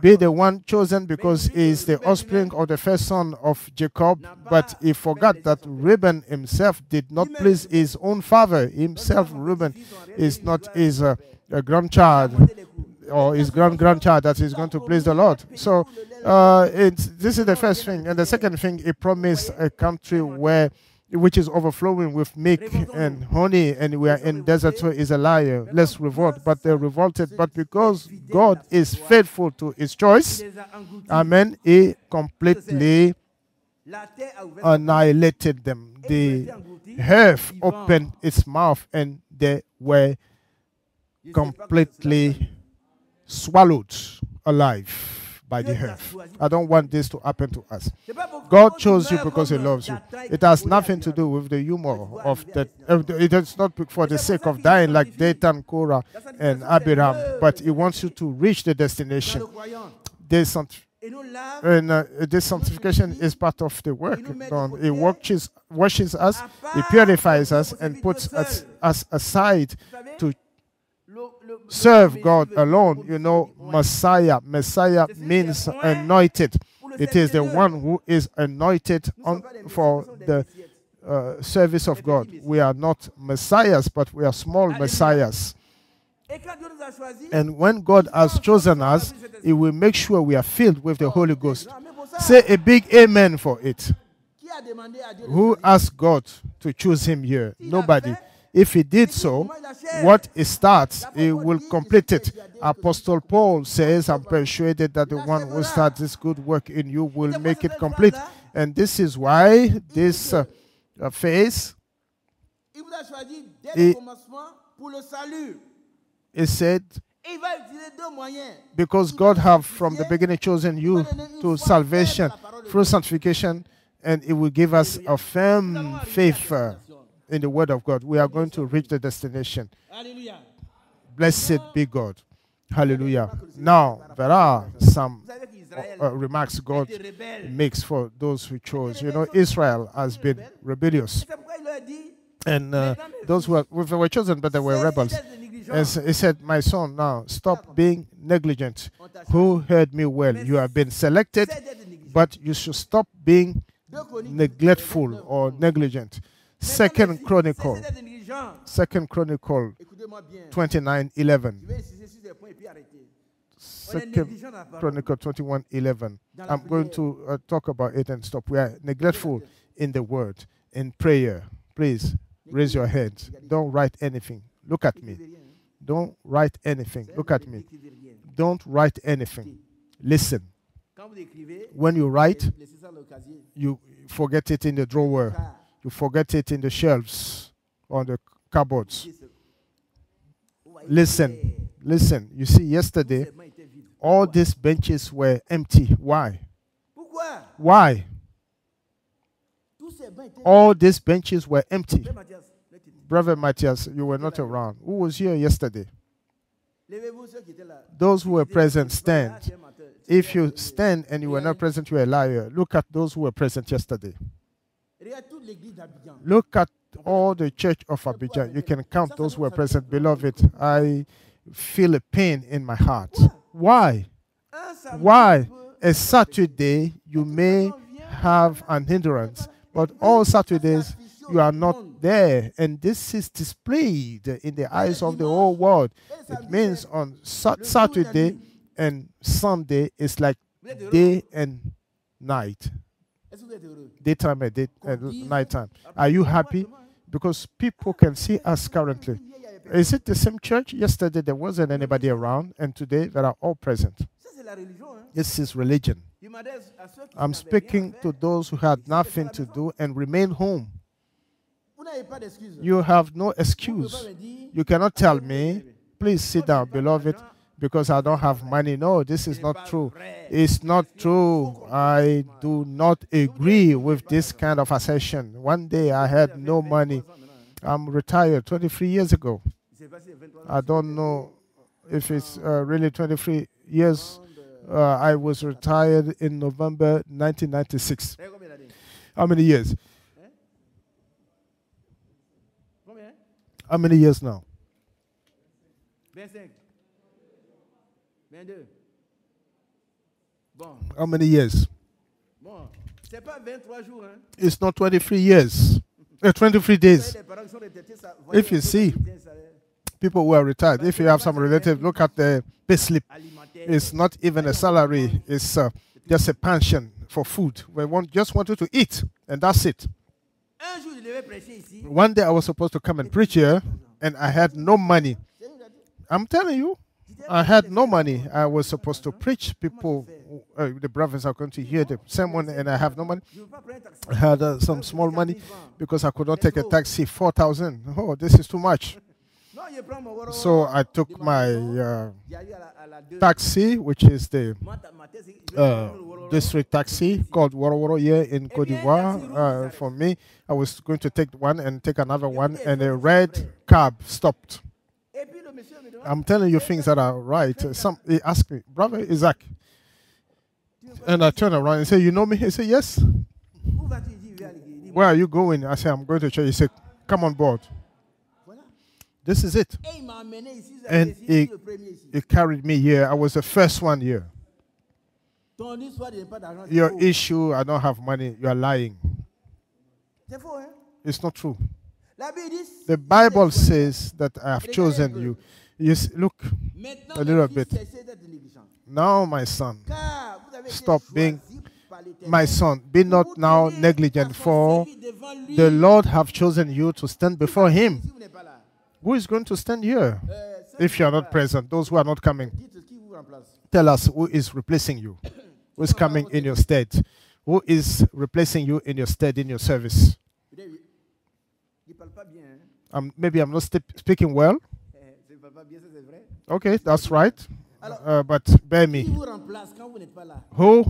be the one chosen because he is the offspring of the first son of Jacob. But he forgot that Reuben himself did not please his own father. Himself, Reuben, is not his uh, uh, grandchild or his grand grandchild that is going to please the Lord. So uh, this is the first thing. And the second thing, he promised a country where which is overflowing with milk and honey, and we are in desert, so is a liar. Let's revolt. But they revolted. But because God is faithful to his choice. Amen, he completely La terre a ouvert annihilated them. The earth opened its mouth and they were Je sais pas comment cela completely swallowed alive by the earth. I don't want this to happen to us. C'est pas pour- God chose you because He loves you. It has nothing to do with the humor of that. It is not for the sake of dying like Dathan, Korah, and Abiram, but He wants you to reach the destination. le croyant. This sant- Et nous lave and uh, this sanctification is part of the work done. He washes, washes us, He purifies us, and puts us, us aside to serve God alone. You know, Messiah. Messiah means anointed. It is the one who is anointed on, for the uh, service of God. We are not messiahs, but we are small messiahs. Et quand Dieu nous a choisis, And when God has chosen us, He will make sure we are filled with the Holy Ghost. mais pour ça, Say a big amen for it. qui a demandé à Dieu de Who asked God to choose him here? Nobody. If he did so, what he starts, he will complete it. Apostle Paul says, I'm persuaded that the one who starts this good work in you will make it complete. And this is why this uh, uh, phase Il vous a choisi dès Et- le commencement pour le salut. is said, Et il va utiliser deux moyens. because God have from the beginning chosen you to salvation through sanctification, and it will give us a firm faith uh, in the word of God. We are going to reach the destination. Alléluia. Blessed be God. Hallelujah. Now, there are some qu'Israël uh, remarks God makes for those who chose. You know, Israel has been rebellious. C'est pourquoi il leur dit And uh, those who were, well, were chosen, but they were rebels. cesse de négligence. As he said, My son, now stop being negligent. Who heard me well? You have been selected, Cesse d'être négligent. but you should stop being neglectful or negligent. Second Chronicle, Cessez d'être négligent. Second Chronicle Écoutez-moi 29 11. Je vais insister sur ces points et puis arrêter. On est Second négligent dans la parole. Chronicle 21 11. I'm going to uh, talk about it and stop. We are neglectful in the word, in prayer. Please raise your hands. Don't write anything. Look at me. N'écrivez rien, hein. Don't write anything. Look at me. Don't write anything. Listen. Quand vous écrivez, When you write, laissez ça dans le casier. you forget it in the drawer. You forget it in the shelves, on the cupboards. Listen. Listen. You see, yesterday, all these benches were empty. Why? Why? All these benches were empty. Brother Matthias, you were not around. Who was here yesterday? Those who were present, stand. If you stand and you were not present, you're a liar. Look at those who were present yesterday. Regarde toute l'église d'Abidjan. Look at all the church of Abidjan. You can count those who were present. Beloved, I feel a pain in my heart. Why? Why? A Saturday, you may have an hindrance, but all Saturdays, you are not there. And this is displayed in the eyes of the whole world. It means on Saturday and Sunday, it's like day and night, daytime and, day, eh, and nighttime. Are you happy? Because people can see us currently. Is it the same church? Yesterday there wasn't anybody around, and today there are all present. Ça, c'est la religion. Hein. This is religion. Il m'a dit à ceux qui I'm speaking to those who had nothing to do and remain home. Vous n'avez pas d'excuses. You have no Vous ne pouvez pas excuse. You cannot tell me, please sit down, beloved, because I don't have money. No, this is not true. It's not true. I do not agree with this kind of assertion. One day I had no money. I'm retired 23 years ago. il s'est passé 23 ans. I don't know if it's uh, really 23 years. Uh, I was retired in November 1996. Vous avez combien d'années How many years? How many years now? 25. 22. Bon, How many years? bon. C'est pas 23 jours. Hein. It's not 23 years. Uh, 23 days. Vous avez des parents qui sont retraités, ça- voyez If you see- combien ça est People who are retired, if you have some relatives, look at the pay slip. It's not even a salary. It's uh, just a pension for food. We want just want you to eat, and that's it. Un jour, je devais prêcher ici. One day I was supposed to come and preach here, and I had no money. C'est nous, il a dit, I'm telling you, I had no money. I was supposed to preach. People, uh, the brothers are going to hear the sermon, and I have no money. I had uh, some small money because I could not take a taxi. Four thousand. Oh, this is too much. So I took my uh, taxi, which is the uh, district taxi called Woro Woro here in Cote d'Ivoire. Uh, for me, I was going to take one and take another one, and a red cab stopped. Et puis le monsieur me demande, I'm telling you things that are right. Some he eh, asked me, brother Isaac, and I turn around and say, "You know me?" He said, "Yes." où vas-tu Il dit, viens, il dit, Where are you going? I say, "I'm going to church." He said, "Come on board." This is it. Et il m'a amené ici, vous And he- le premier ici. He carried me here. I was the first one here. Ton histoire de pas d'argent, c'est Your issue, I don't have money. You are lying. Hein It's not true. La Bible dit, The Bible says that I have chosen you. You s- look a little bit. fils, cessez d'être négligents. now, my son, Car vous avez été Stop being- choisis par l'Éternel my son, be not now negligent, for service devant lui. the Lord have chosen you to stand before Him. Si vous n'êtes pas là, Who is going to stand here euh, if you are not present? Those who are not coming, Dites qui vous remplace. tell us who is replacing you, who is coming in your stead, who is replacing you in your stead in your service. Peut-être, Il ne parle pas bien. Hein? Um, maybe I'm not speaking well. Eh, Il ne parle pas bien, ça c'est vrai. Okay, that's right. Uh, but bear me. vous remplace quand vous n'êtes pas là Who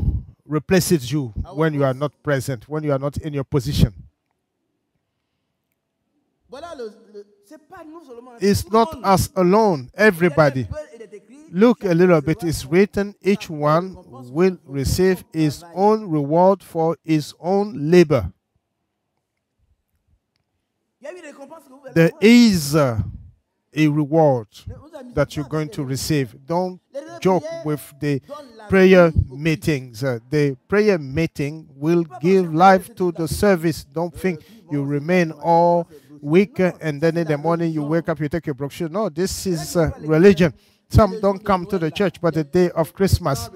replaces you when you are not present, when you are not in your position? Voilà, le, le- c'est pas nous seulement. It's not us alone, Il y a des everybody. peurs et des écrits. Look a little bit, it's written, each one will receive his own reward for his own labor. There is. y a une récompense que vous allez There avoir. is uh, a reward Mais vous amusez that you're going to receive. Don't joke with the prayer vie au Christ. meetings. Uh, the prayer meeting will give life to the service. Don't think you remain all week uh, and then in the morning you wake up, you take a brochure. No, this is uh, religion. Some don't come to the church, but the day of Christmas,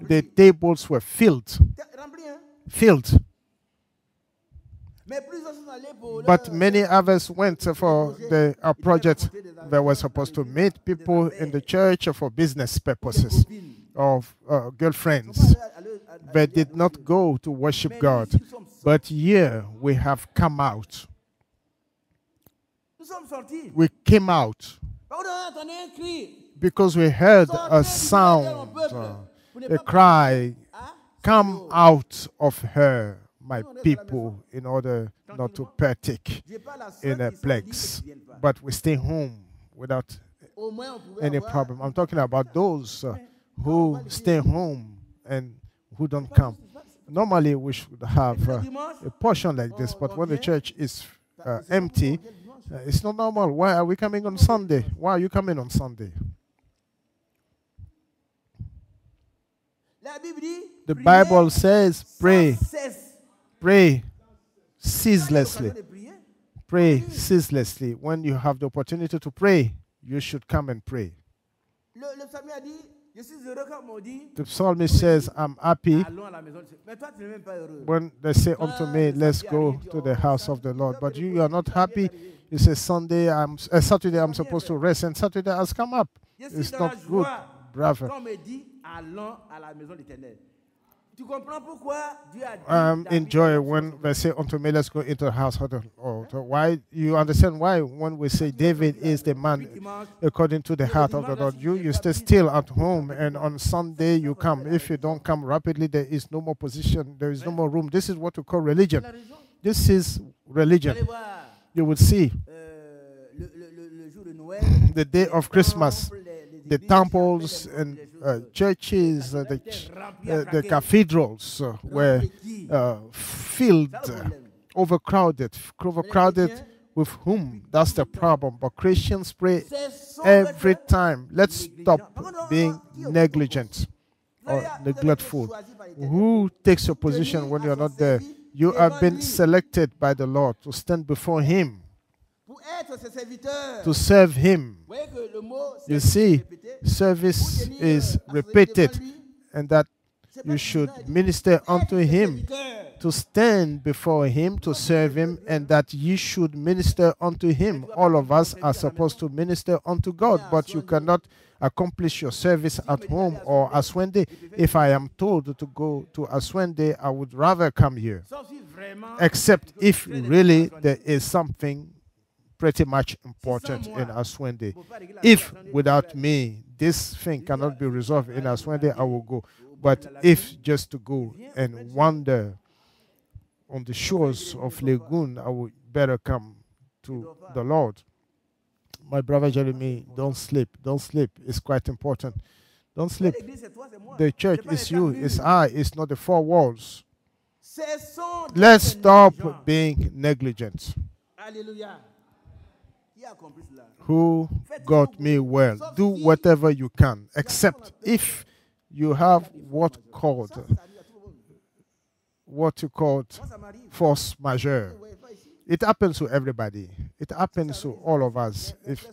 the tables were filled. T'es rempli, hein? Filled. Mais plusieurs sont allés pour But many others went for the a project that was supposed to meet people in the church for business purposes of uh, girlfriends. They did not go to worship God. But here we have come out. Nous sommes sortis. We came out Par contre, on entendait un cri. because we heard a sound, milieu de mon peuple. uh, a cry, come out of her, my people, in order not to partake J'ai pas la seule in a plagues. qui viennent pas. But we stay home without Au moins, on pouvait any problem. I'm talking about those uh, who stay home and who don't come. Normally, we should have uh, a portion like this, but when the church is uh, empty, uh, it's not normal. Why are we coming on Sunday? Why are you coming on Sunday? La Bible dit, The Bible says, pray. Pray ceaselessly. Pray ceaselessly. When you have the opportunity to pray, you should come and pray. Le, le psalmiste a dit, je suis heureux quand on me dit, The psalmist says, I'm happy allons à la maison. du Seigneur. Mais toi, tu n'es même pas heureux. when they say unto me, Let's go to the house of the Lord. But you, you are not happy. You say, Sunday, I'm, uh, Saturday, I'm supposed to rest, and Saturday has come up. It's not good, brother. Tu comprends pourquoi Dieu a dit um, enjoy when they say unto me, let's go into the house of the Lord. Why you understand why when we say David is the man according to the heart of the Lord, you you stay still at home and on Sunday you come. If you don't come rapidly, there is no more position, there is no more room. This is what we call religion. This is religion. You will see euh, the day of Christmas, the temples and uh, churches, uh, the, remplies uh, the cathedrals uh, were uh, filled, overcrowded, overcrowded with whom? That's the problem. But Christians pray every time. Let's stop being negligent or neglectful. Who takes your position when you're not there? You have been selected by the Lord to stand before Him, Pour être ses serviteurs. To serve Him. Vous voyez que le mot You see, service is repeated, and that you should minister unto Him. to stand before him to serve him and that ye should minister unto him. all of us are supposed to minister unto god but you cannot accomplish your service at home or aswende if i am told to go to aswende i would rather come here. Sauf si vraiment except if really there is something pretty much important in aswende if without me this thing cannot be resolved in Aswende, I will go. But if just to go and wander on the shores of Lagoon, I would better come to the Lord. My brother Jeremy, don't sleep. Don't sleep. It's quite important. Don't sleep. l'église c'est toi, c'est moi. The church is you, it's. I, it's not the four walls. Let's stop being negligent. Alléluia. Qui a compris cela? Who got me well. Do whatever you can, except if you have what called Ça arrive à tout le monde. what you called Moi, ça m'arrive. force majeure. Vous voyez pas ici. It happens to everybody. It happens to all of us. If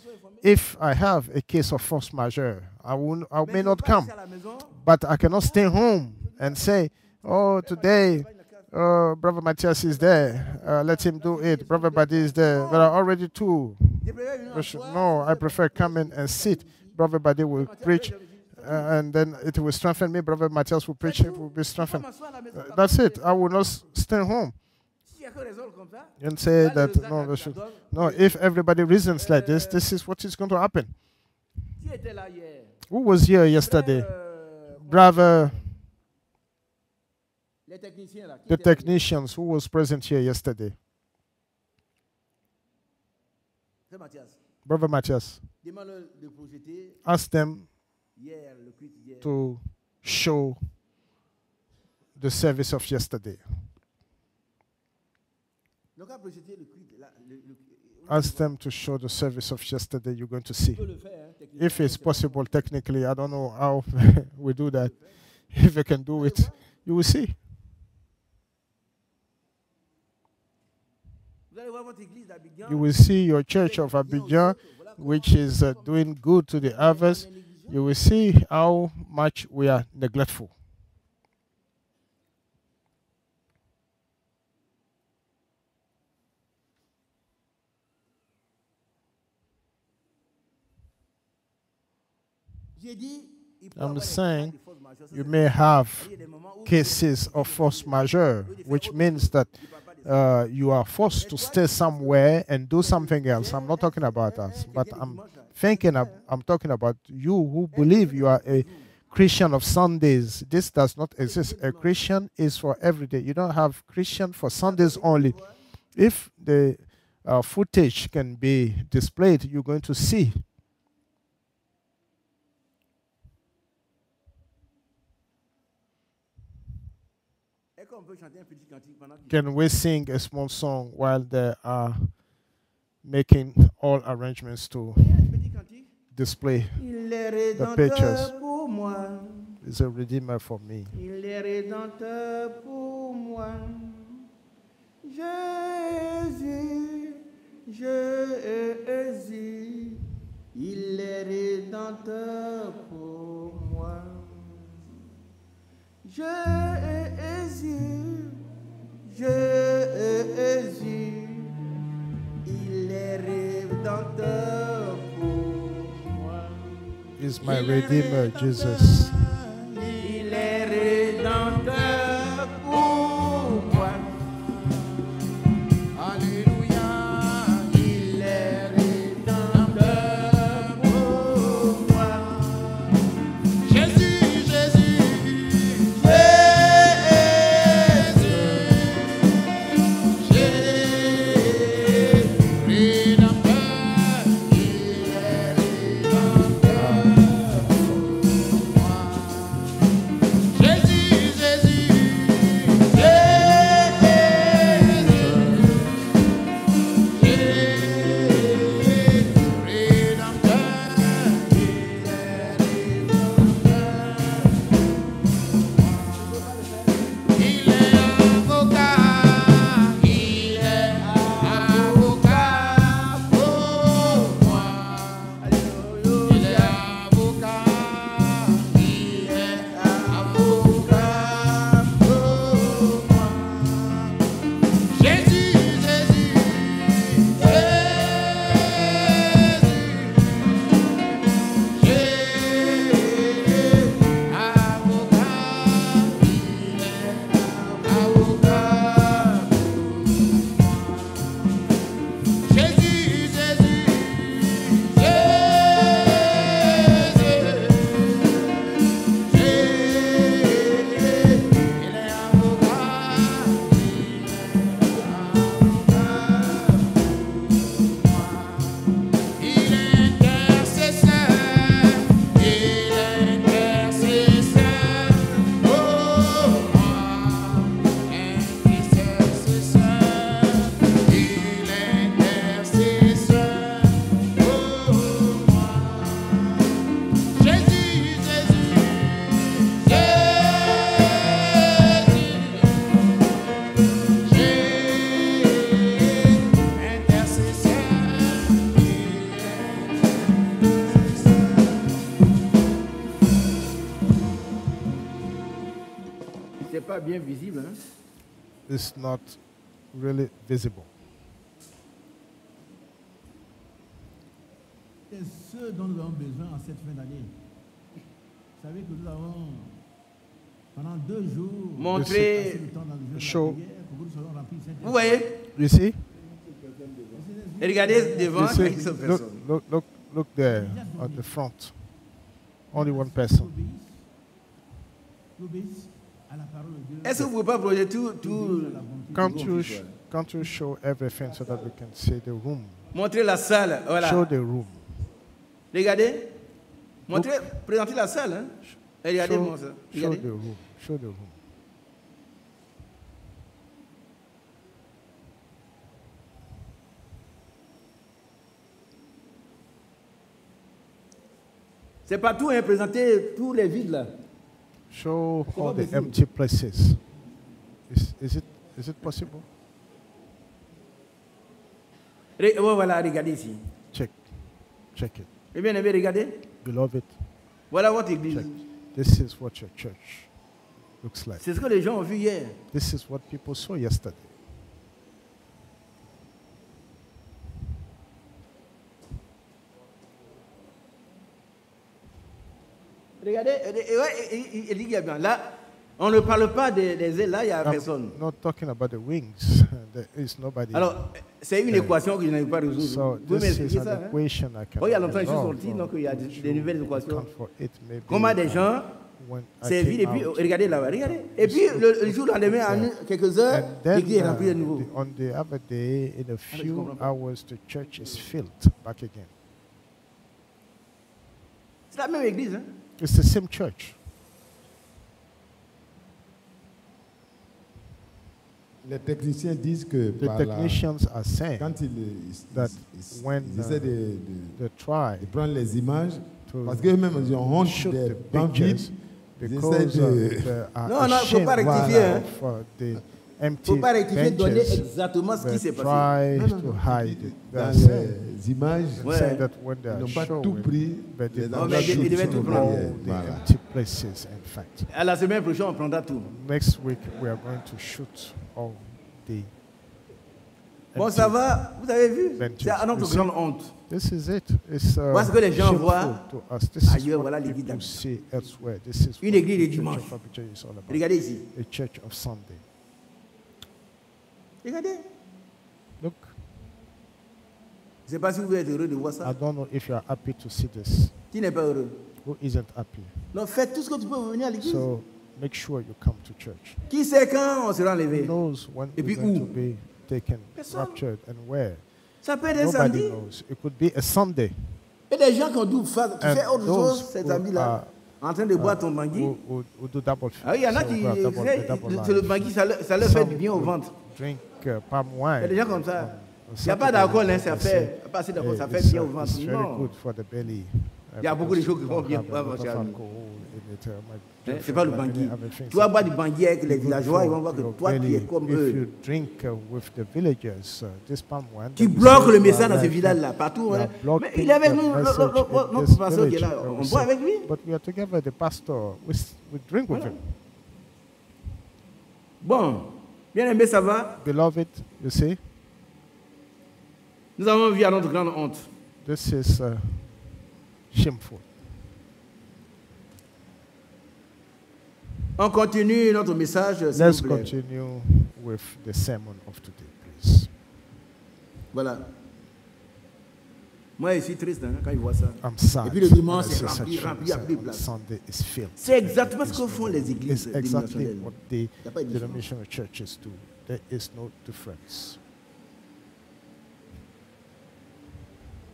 if I have a case of force majeure, I will I may not come, rester à la maison. but I cannot stay home and say, "Oh, today." Uh, Brother Matthias is there. Uh, let him do it. Brother Badi is there. There are already two. No, I prefer coming and sit. Brother Badi will preach, uh, and then it will strengthen me. Brother Matthias will preach, it will be strengthened. Uh, that's it. I will not stay home and say that no, they should. No, if everybody reasons like this, this is what is going to happen. Who was here yesterday? Brother, Les techniciens là. qui the étaient là hier? technicians who was present here yesterday. Brother Matthias, Demande-le de projeter ask them hier, le culte hier. to show the service of yesterday. Donc, à projeter le culte. là, le- le- Ask them to show the service of yesterday. You're going to see. On peut le faire, hein, techniquement, if it's possible technically i don't know how we do that if you can do it you will see Vous allez voir votre église d'Abidjan. You will see your church of abidjan which is uh, doing good to the others you will see how much we are neglectful. J'ai dit, il peut I'm saying cas de force majeure. Ça, you may have Il y a des moments où cases of force majeure which means that tu peux pas uh, you are forced to stay somewhere and do something else i'm not talking about us but i'm thinking of, i'm talking about you who believe you are a Christian of Sundays. This does not exist. A Christian is for every day. You don't have Christian for Sundays only. If the uh, footage can be displayed, you're going to see. Est-ce qu'on peut chanter un petit cantique pendant qu'il Can we sing a small song while they are making all arrangements to display. the pictures. Is a redeemer for me. Jésus, Jésus, il est rédempteur pour. Jésus, Jésus, il est rédempteur pour moi. Is my redeemer, Jesus. Il est rédempteur pas bien visible. Hein? It's not really visible. Et ce dont nous avons besoin en cette fin d'année. Vous savez que nous avons, pendant deux jours, Montrer. passé le temps dans le jeu de la Show. prière pour que nous soyons remplis de Vous voyez? You see? Et Regardez devant see? Look, personnes. look, look, look there at the front. Only one person. Est-ce que vous ne pouvez pas projeter tout, tout bonté Can't Go you, show everything so that we can see the room? montrer la salle Voilà. Show the room. Regardez. Montrez, présentez la salle. Hein? Et regardez Show, moi ça. show Regardez. the room. Show the room. C'est pas tout, hein, présenter tous les vides là. Show all the empty places. Is, is, it, is it possible? Voilà, regardez ici. Check. Check it. Eh bien aimé, regardez. Beloved, Voilà votre église. check. This is what your church looks like. C'est ce que les gens ont vu hier. This is what people saw yesterday. Regardez, il- dit bien. Là, on ne parle pas des, des ailes, là, il n'y a personne. I'm not talking about the wings. There is nobody. Alors, c'est une équation que je n'arrive pas à résoudre. so Vous an ça hein? Oh, il y a longtemps je suis sorti, or donc il y a des- des nouvelles équations. it, Comment des gens, vide, et puis regardez là-bas, regardez. Et puis le, le jour lendemain, en quelques heures, l'église est remplie de nouveau. on the other day, in a je few hours, the church is filled back again. C'est la même église. Hein? It's the same church. Les techniciens disent que The par la- technicians are saying quand ils, ils- that ils- when, ils essaient de, de- they try de prendre les images, to parce qu'eux-mêmes ils ont honte des the bancs vides, pictures ils because essaient uh, de... they are Non, non, faut pas rectifier, hein. Of uh, the Il empty ne faut pas rectifier, donner benches. exactement ce qui s'est They passé. try to hide it. They Dans are saying, les images, Ouais. saying that when they ils are n'ont pas showing, tout pris, but they les don't Non, mais enfants il- il shoot devait tout all prendre. the Voilà. empty places, in fact. À la semaine prochaine, on prendra tout. Next week, we are going to shoot all the Bon, empty ça va, vous avez vu benches. C'est à notre You see? grande honte. This is it. It's uh, Voilà ce que les gens shameful voient to us. This is ailleurs, what voilà l'église people d'Abidjan. see elsewhere. This is Une what église the le church dimanche. of Abidjan is all about. Regardez ici. A church of Sunday. Regardez. Look, Je ne sais pas si vous êtes heureux de voir I ça. don't know if you are happy to see this. Qui n'est pas heureux? Who isn't happy? Donc faites tout ce que tu peux pour venir à l'église. So make sure you come to church. Qui sait quand on sera Who enlevé knows when Et puis où? to be taken, Personne. raptured, and where? Ça peut être un Nobody samedi. knows. It could be a Sunday. Et des gens qui ont dû faire, autre chose, ces who amis-là, en train de boire ton. Who, who, who do double Ah oui, il y en a qui, who c'est le life. bangui, ça leur, fait du bien au who ventre. Drink uh, palm Il y a wine. des gens comme ça. on Il n'y a pas Saturday, d'alcool, hein, ça they say, fait, pas assez d'alcool, hey, ça fait it's, bien au uh, ventre. it's very Non. good for the belly. Il y a beaucoup de because choses qui you vont don't bien have a pas, lot mon of cher ami. alcohol in it, uh, might Hein, do C'est pas le for many bangui. other things. Tu vas boire du bangui avec les Good villageois, ils vont for voir que your toi, tu belly. es comme If you eux. drink uh, with the villagers, uh, this palm wine, Tu then you bloques say le you message are dans ce like, village-là, partout. you hein. are Mais blocking il est avec the nous, le- le- message le- in notre this pasteur qui est là. village. On We boit say, avec lui. But we are together, the pastor. We, s- we drink with him. Bon, bien aimé, ça va? Beloved, you see, Nous avons vu à notre grande honte. this is uh, shameful. On continue notre message, Let's vous plaît. continue with the sermon of today, please. Voilà. Moi, je suis triste hein, quand je vois ça. I'm sad. Et puis le dimanche, when I c'est see rempli, such rempli, things, rempli, and place. Sunday is filled. C'est exactement ce que font les It's églises exactly dénominationnelles. what the a pas de différence. denominational churches do. There is no difference.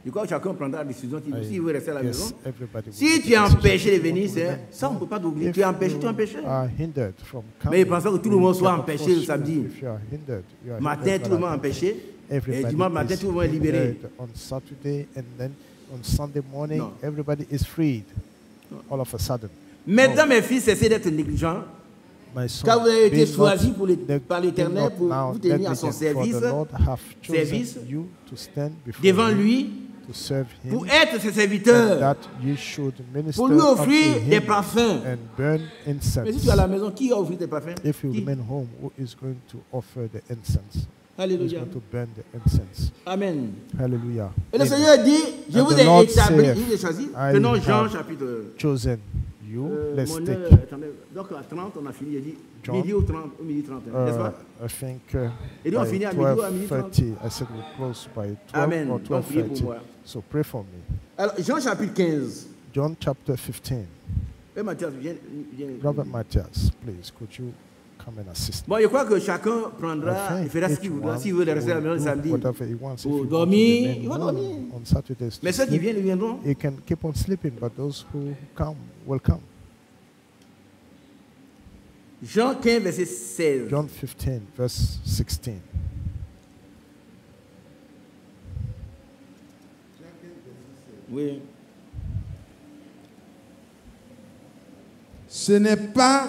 Je crois que chacun prendra la décision qu'il I s'il veut rester à la guess maison. everybody will Si make tu es a decision empêché de if they venir, want to c'est- remain. ça, on ne peut pas t'oublier. If Tu es empêché, tu es you empêché. are hindered from Mais il coming, pensait que tout le we monde soit cannot empêché force le you. samedi. If you are hindered, you are Matin, hindered tout le by monde that. Empêché. Et Everybody dimanche matin, tout le monde est libéré. on Saturday and then on Sunday morning, Non. everybody is freed all of a sudden. Maintenant, mes fils, cessez d'être négligents. My son, Quand vous avez été be not choisi pour les- par l'Éternel pour vous tenir à son service, service, you to stand before devant lui to serve him, pour être ses serviteurs, that you should minister pour lui offrir des parfums. and burn incense. Mais si tu es à la maison, qui va offrir tes parfums? If you Qui? remain home, who is going to offer the incense? Alléluia. going to burn the incense? Amen. Hallelujah. Et le Seigneur dit, je And vous the ai établi, je vous ai choisi. I Tenons Jean have chapitre chosen you. euh, Let's take heure, attendez, donc à 30, on a fini, il dit John. midi ou 30, au midi 30, n'est-ce Uh, pas I think uh, Et donc, on finit à midi ou à midi 12.30. I said we close by 12 Amen. or Donc, priez pour 12.30. moi. So pray for me. Alors, Jean chapitre 15. John chapter 15. Eh, Mathias, viens, viens. Robert Matthias, please, could you come and assist me? Bon, je crois que chacun I prendra, il think fera ce each qu'il voudra. one S'il veut rester à la maison le do samedi, Whatever he wants. If Pour he wants to dormir, remain il va dormir. On Saturdays to mais ceux qui sleep, viennent, ils viendront. he can keep on sleeping, but those who come will come. Jean 15, verset 16. John 15, verse 16. Oui. Ce n'est pas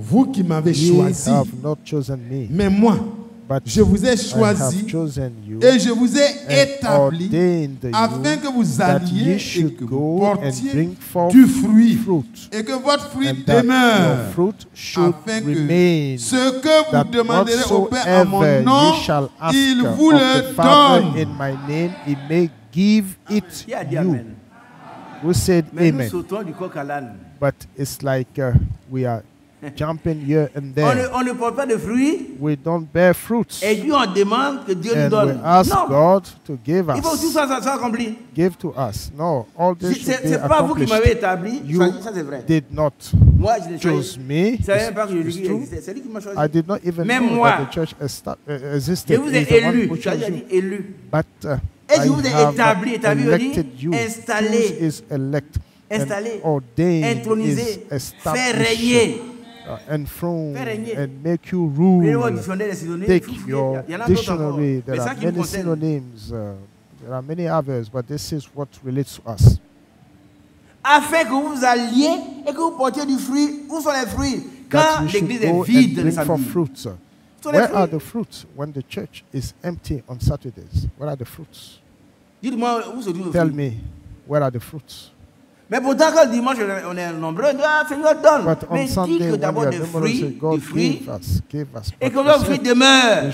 vous qui m'avez Ye choisi, have not chosen me, mais moi, but je vous ai I choisi have chosen you et je vous ai and établi ordained afin you que vous that alliez ye et should que vous go and portiez bring forth du fruit fruit, et que votre fruit and that your demeure fruit should afin que remain. ce que that vous demanderez au Père en mon whatsoever nom, ye shall ask il of vous the le Father donne. in my name, he may give it Qui a dit you. Amen Who said Mais nous amen? sautons du coq à l'âne. But it's like uh, we are jumping here and On ne, there. on ne porte pas de fruits We don't bear fruits. et Dieu demande que Dieu nous And we donne. ask non, God to give il faut que tout us, ça, soit accompli. give to us. No, all this C'est should be c'est pas vous qui m'avez établi, You ça c'est vrai. did not Moi, je choose choisi. me. Ne même pas que. C'est lui qui m'a choisi. I did not even Même know moi. that the church uh, Je existed. vous ai élu. dit élu. But uh, Et je vous ai établi, établi, elected you. installé, is elect. installé, ordained intronisé, established. régner. Uh, enthrone and make you rule. dictionnaire des synonymes. Take your Il y en a d'autres encore. dictionary. There are many synonyms. Uh, there are many others, but this is what relates to us. Afin que vous alliez et que vous portiez du fruit. Où sont les fruits Quand l'église est vide le samedi. fruits. sont les Where are the fruits when the church is empty on Saturdays? Where are the fruits? Dites-moi où se trouvent les Tell me, where are the fruits? Mais pourtant, quand le dimanche, on est nombreux, on dit, ah, Seigneur, donne. But Mais dis que d'abord des fruits, des fruits, et que leurs fruits demeurent.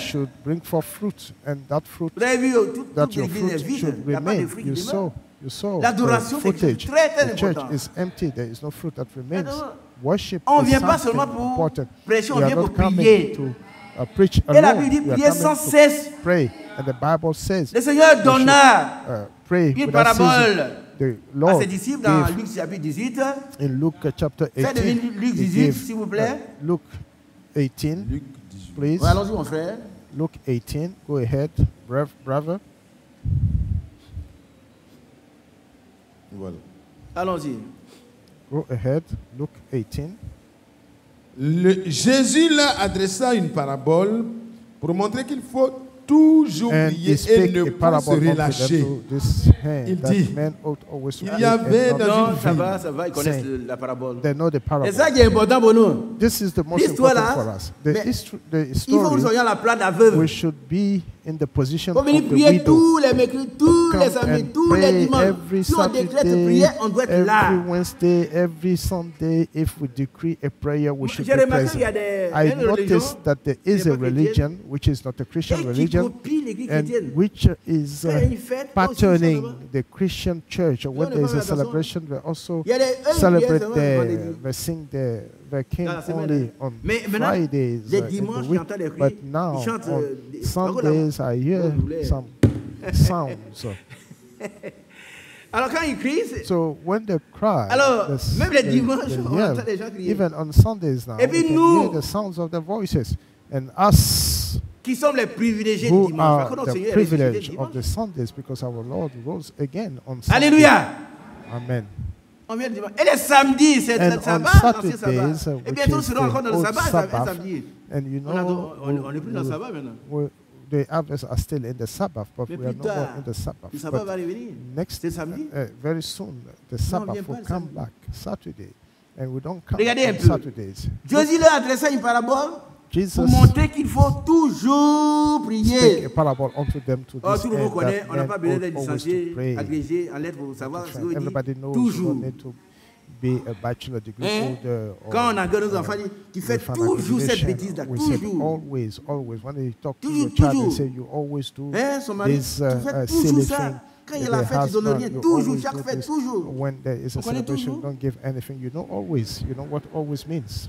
Vous avez vu, toute, l'église est vide. Il n'y a pas de fruits qui You demeurent. saw, you saw L'adoration, the footage. très, très The church is empty. There is no fruit that remains. non. Worship On is vient pas seulement pour important. prêcher, on vient pour prier. to uh, preach Et la. Bible dit, sans cesse. pray, and the Bible says Le Seigneur donna uh, pray une parabole The à ses disciples dans Luc chapitre 18. in Luke chapter Faites 18. deviner Luc he 18, gave, s'il vous plaît. uh, Luke 18, Luc 18. please. Ouais, Allons-y, mon frère. Luke 18. Go ahead, brother. Voilà. Allons-y. Go ahead. Luke 18. Le- Jésus leur adressa une parabole pour montrer qu'il faut toujours And prier he et spake ne a pas parable se unto them relâcher. to this hand Il that dit, men ought always to il pray y avait and not dans Non, une ça ville. va, ça va, ils connaissent Saint. le- la parabole. They know the C'est parable. ça qui est important pour nous. This is the most L'histoire important là, for us. The, mais hist- the Il faut que nous story, soyons à la place de la veuve. we should be in the position of the widow. tous les mercredis, tous les samedis, tous les dimanches. every Si on décrète Saturday, prière, on doit être every là. Wednesday, every Sunday. If we decree a prayer, we should be remarqué qu'il y a present. I il y a une religion noticed that there is a religion which is not a Christian religion and which is Quand il y a uh, une fête, aussi, patterning ça, ça va. the Christian church. When there is a celebration, they also Il y a des- eux, ils celebrate seulement le their, vendredi. They their Dans la semaine, only on Mais maintenant, Fridays les dimanches, week. j'entends cris. But Ils now chantent, on euh, des- par contre, là- Sundays, I hear some sounds. Alors quand ils crient, So when they cry, Alors, the même les dimanches, they on entend les gens crier. even on Sundays now, Et we puis nous- hear the sounds of their voices. And us qui sommes les privilégiés du dimanche. are Parce que notre the Seigneur est ressuscité privilege of the Sundays because our Lord rose again on Sunday. Alléluia. Amen. On vient le dimanche. Et les samedis, c'est And le on sabbat, l'ancien sabbat. uh, Et bientôt, is serons the encore dans le sabbat, Sabbath, samedi. And you On know, on- on n'est plus dans le sabbat maintenant. the others are still in the Sabbath, but Mais we are plus no more tard, in the Sabbath. Le sabbat But va revenir. next samedi. uh, very soon, the on Sabbath pas will le come samedi. back Saturday, and we don't come Regardez on. Saturdays. Jésus leur adressa une parabole Jesus pour montrer qu'il faut toujours prier. a parable unto them to Oh, tout le monde connaît, on n'a pas besoin d'être to licencié, agrégé en lettres pour savoir ce que Everybody knows you Toujours. to be a bachelor degree Hein? holder. or, Quand on engueule nos enfants, with an toujours cette We said toujours. always, always. When they talk to Toujours, your child, they toujours. say you always do Hein, son mari, this tu uh, uh, silly thing. Quand il a la fête, ils donnent rien. Toujours, chaque fête, toujours. When there is a celebration, toujours? don't give anything. You know always. You know what always means.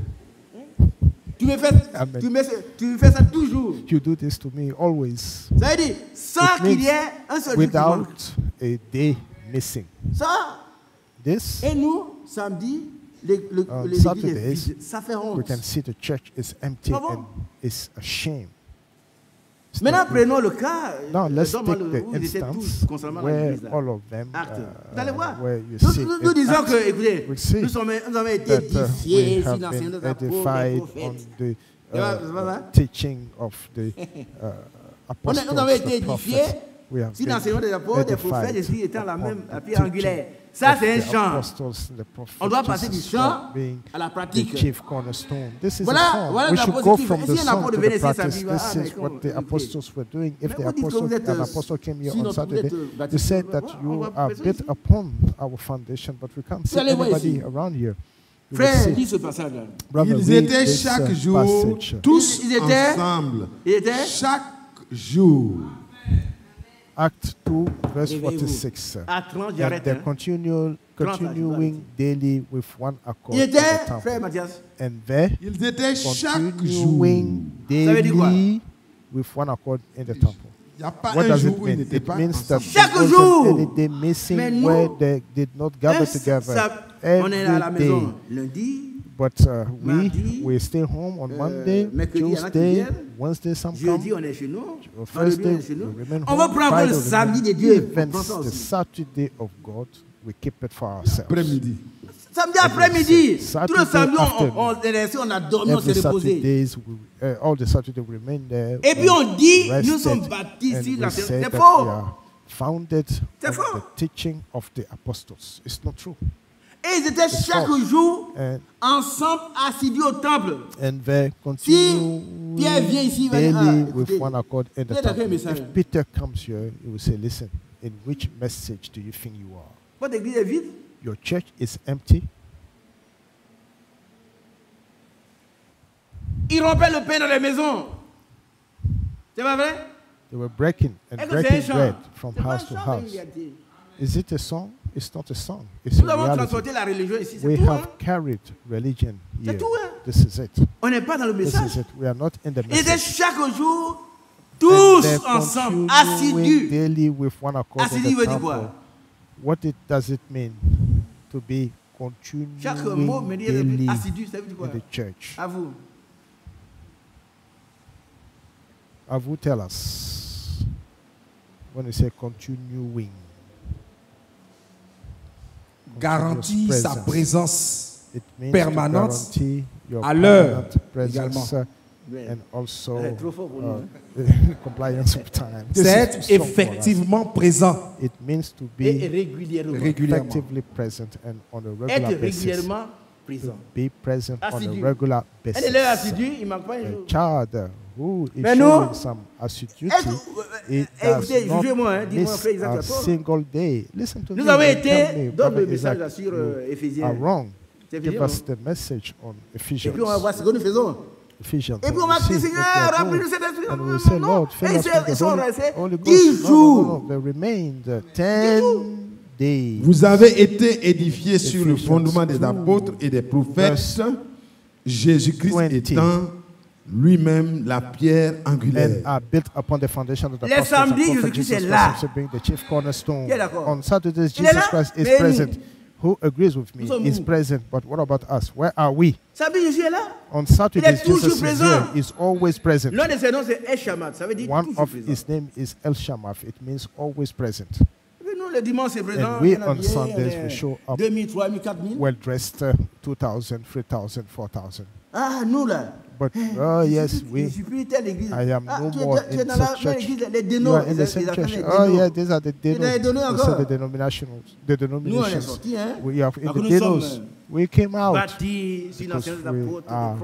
Tu me fais, Amen. tu me, tu fais ça toujours. You do this to me always, Ça veut dire, sans qu'il y ait un seul without a day missing. Ça, This et nous, samedi, les- le- est Saturdays, vide. Ça fait we can see the church is empty Ah bon? and it's a shame. It's Maintenant, not good. prenons le cas Now euh, let's d'hommes take où the ils étaient tous instance concernant where l'église. là. all of them, Actes. uh, Vous allez voir. where you Nous, see nous- in nous disons Acts que, écoutez, we see nous, sommes, nous avons été that uh, édifiés we sur have l'enseignement been des apôtres, des edified on prophètes. the uh, Ça va, ça va, uh, teaching of the uh, On a- apostles, nous avons été the édifiés prophets. We have si been l'enseignement des apôtres, des prophètes, edified Jésus étant la upon même the à pierre teaching angulaire. Ça, of c'est un the chant. apostles and the prophets, On doit passer du Jesus chant being à la the pratique. chief cornerstone. This is Voilà- a song. voilà we la should go positive. from Si the un song apôtre to the venait ici practice. samedi, ah, This mais is comment- what the écoutez. apostles were doing. If Mais the vous dites que apostle, vous êtes, an euh, apostle came here si on notre- vous Saturday, êtes, euh, you baptisé, said on that va- on you va are passer built ici. upon our foundation, but we can't see allez voir anybody ici. around here. You will Frère, see. lis ce passage-là. Brother, Ils read étaient this, chaque uh, jour, passage. tous Ils étaient- ensemble. Il était Chaque jour. Act 2, verse 46. à 30, And they're hein. continual, Trente, continuing daily with one accord in the temple. frère Mathias, And there, Ils étaient continuing Ça veut dire quoi? daily with one accord in the temple. Il n'y a pas What does it mean? It means that. Chaque jour. any day missing nous, where they did not gather together ça- on est à la every day. maison lundi, But uh, we Mardi, we stay home on euh, Monday, mercredi, il y en a qui Tuesday. Wednesday, some jeudi, come. on est chez nous, uh, on Thursday, nous. we remain On va home. prendre Friday, le samedi de Dieu. Even Prends the. Saturday of God, we keep it for ourselves. Après-midi. Samedi après-midi, Saturday tout le samedi, on, afternoon. on, on on a dormi, on s'est reposé. We, uh, all the Saturday we remain there. Et puis on dit, nous sommes baptisés and ici we say C'est faux. we are founded on the teaching of the apostles. It's not true. Et ils étaient chaque jour ensemble assidus au temple. and they Si Pierre vient ici, il va dire, ah, with écoutez, one accord in the temple. message? If Peter comes here, he will say, listen, in which message do you think you are? Votre église est vide. Your church is empty. Ils rompaient le pain dans les maisons. C'est pas vrai? They were breaking and breaking bread from house to house. Is it a song? It's not a song. It's Nous a avons transporté la religion ici, We tout. have hein. carried religion here. tout, hein. This is it. On n'est pas dans le This is it. We are not in the message. chaque jour, tous ensemble, assidus. daily with one accord the veut dire quoi What it, does it mean to be continuing Chaque mot me dit daily assidu, ça veut dire quoi in the church? À vous. Have you tell us when we say continuing? Garantit Continuous sa presence. présence It means permanente to guarantee your à l'heure permanent presence uh, Ouais. and also Eh, trop fort pour nous, uh, compliance with time. This C'est is être too strong for us. effectivement présent It means to Et be régulièrement. régulièrement. effectively present and on a Être regular basis. Régulièrement présent. Be present on Assidu. a regular Un élève basis. assidu, il ne manque pas un A jour. child who is Mais showing nous, some assiduity, Est-ce- it eh, does écoutez, not jugez-moi, hein, dis-moi, miss frère Isaac a Jacob. single day. Listen to Nous me. avons and été, tell me, donne le Prophet message Isaac, là sur you euh, Éphésiens. are wrong. C'est Give Éphésiens. us the message on Et Ephesians. puis on va voir ce que nous faisons. Ephesians. Et puis and on va we crier, see Seigneur, what we are remplis-nous doing. cet esprit. And Non, we non, say, non, Lord, non. fill Et us c'est- with ils the sont Holy, restés Holy 10 Ghost. No, no, jours. no, no. They remained uh, ten days. Vous avez été édifiés sur le Ephesians fondement des 2, apôtres et des prophètes, verse Jésus-Christ 20. étant lui-même la pierre and angulaire. are built upon the foundation of the Les apostles and samedis, prophets, Jésus-Christ Jesus est là. Christ also being the chief cornerstone. Bien d'accord. On Saturdays, Il est Jesus là, Christ is mais present. nous- Who agrees with me Nous sommes is où? present, but what about us? Where are we? Samedi, Jésus est là. On Saturdays, toujours Jesus is présent. here. He's always present. L'un de ses noms, c'est Eshamat. Ça veut dire One toujours of présent. his name is El Shamath. It means always present. Et puis nous, le dimanche, c'est présent. And we on est on habillés, Sundays, we show up 2000, 3000, 4000. Well dressed, uh, 2,000, 3,000, 4,000. Ah, nous là. But, oh yes, we. suis plus telle église. I am ah, no more in such church. You are in the same church. Oh yeah, these are the Il y en a des denos. These are the denominations. The Nous, on est denominations. We are in the denos. We came out because we are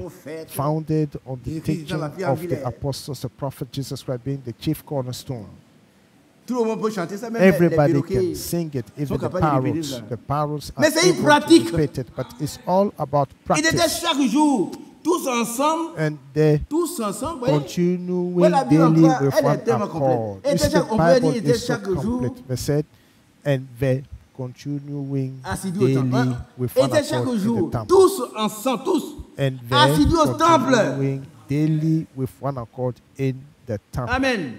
founded on the teaching dans la pierre of the apostles, the prophet Jesus Christ being the chief cornerstone. Tout le monde peut chanter ça, même les- les Everybody can sing it, even the parrots. The parrots are Mais c'est une able to pratique. it, but it's all about Ils étaient practice. chaque jour, tous ensemble, And they tous ensemble. continuing Ouais, la Bible daily with one accord. Et It's the on peut dire, Bible était is so chaque jour complete. They said, and they continuing daily with one chaque accord in the temple. tous ensemble, tous. And they assidus au temple. daily with one accord in the temple. Amen.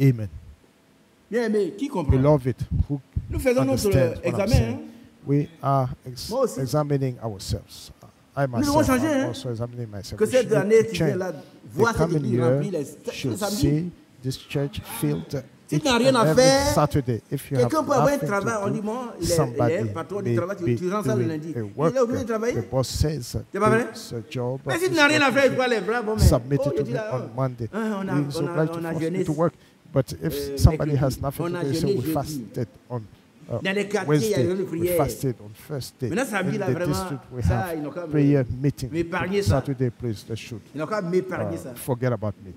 Amen. Bien aimé, qui comprend Beloved, who Nous faisons notre understands what I'm examen. saying? hein. We are ex- Moi aussi. examining ourselves. I devons myself changer, am hein. also examining myself. Que We cette should année, need to tu viens change. là, The voir cette coming église remplie year les, les should samedis. see this church filled Si each tu n'as rien and à every faire, Saturday. If you have Quelqu'un peut avoir un nothing travail, on to dit, do, bon, il est, il somebody est patron du may travail, tu, be tu rends ça le doing lundi. a Il work. est obligé de travailler. The boss says uh, C'est pas vrai? it's a job. Mais uh, si tu this n'as rien à work faire, you il faut aller bras, bon, mais. should submit oh, it je to dis me là, on Monday. hein, on a- He's on a- obliged to on a force me jeûné to work. But if euh, somebody has nothing to do, so we fasted on uh, Dans les quartiers, il y a Wednesday, we fasted on. Maintenant, samedi, In the district, we have ils n'ont qu'à me- prayer meeting. Saturday, please, they should Il n'a qu'à m'épargner uh, forget about me.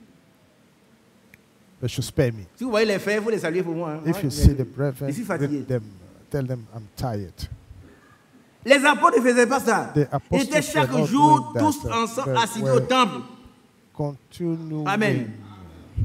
They should spare me. Si vous voyez les frères, il faut les saluer pour moi. hein. If you see the brethren, greet them, tell them I'm tired. Les apôtres ne faisaient pas ça. The Ils apostles étaient chaque jour that. tous ensemble assis au temple. Amen.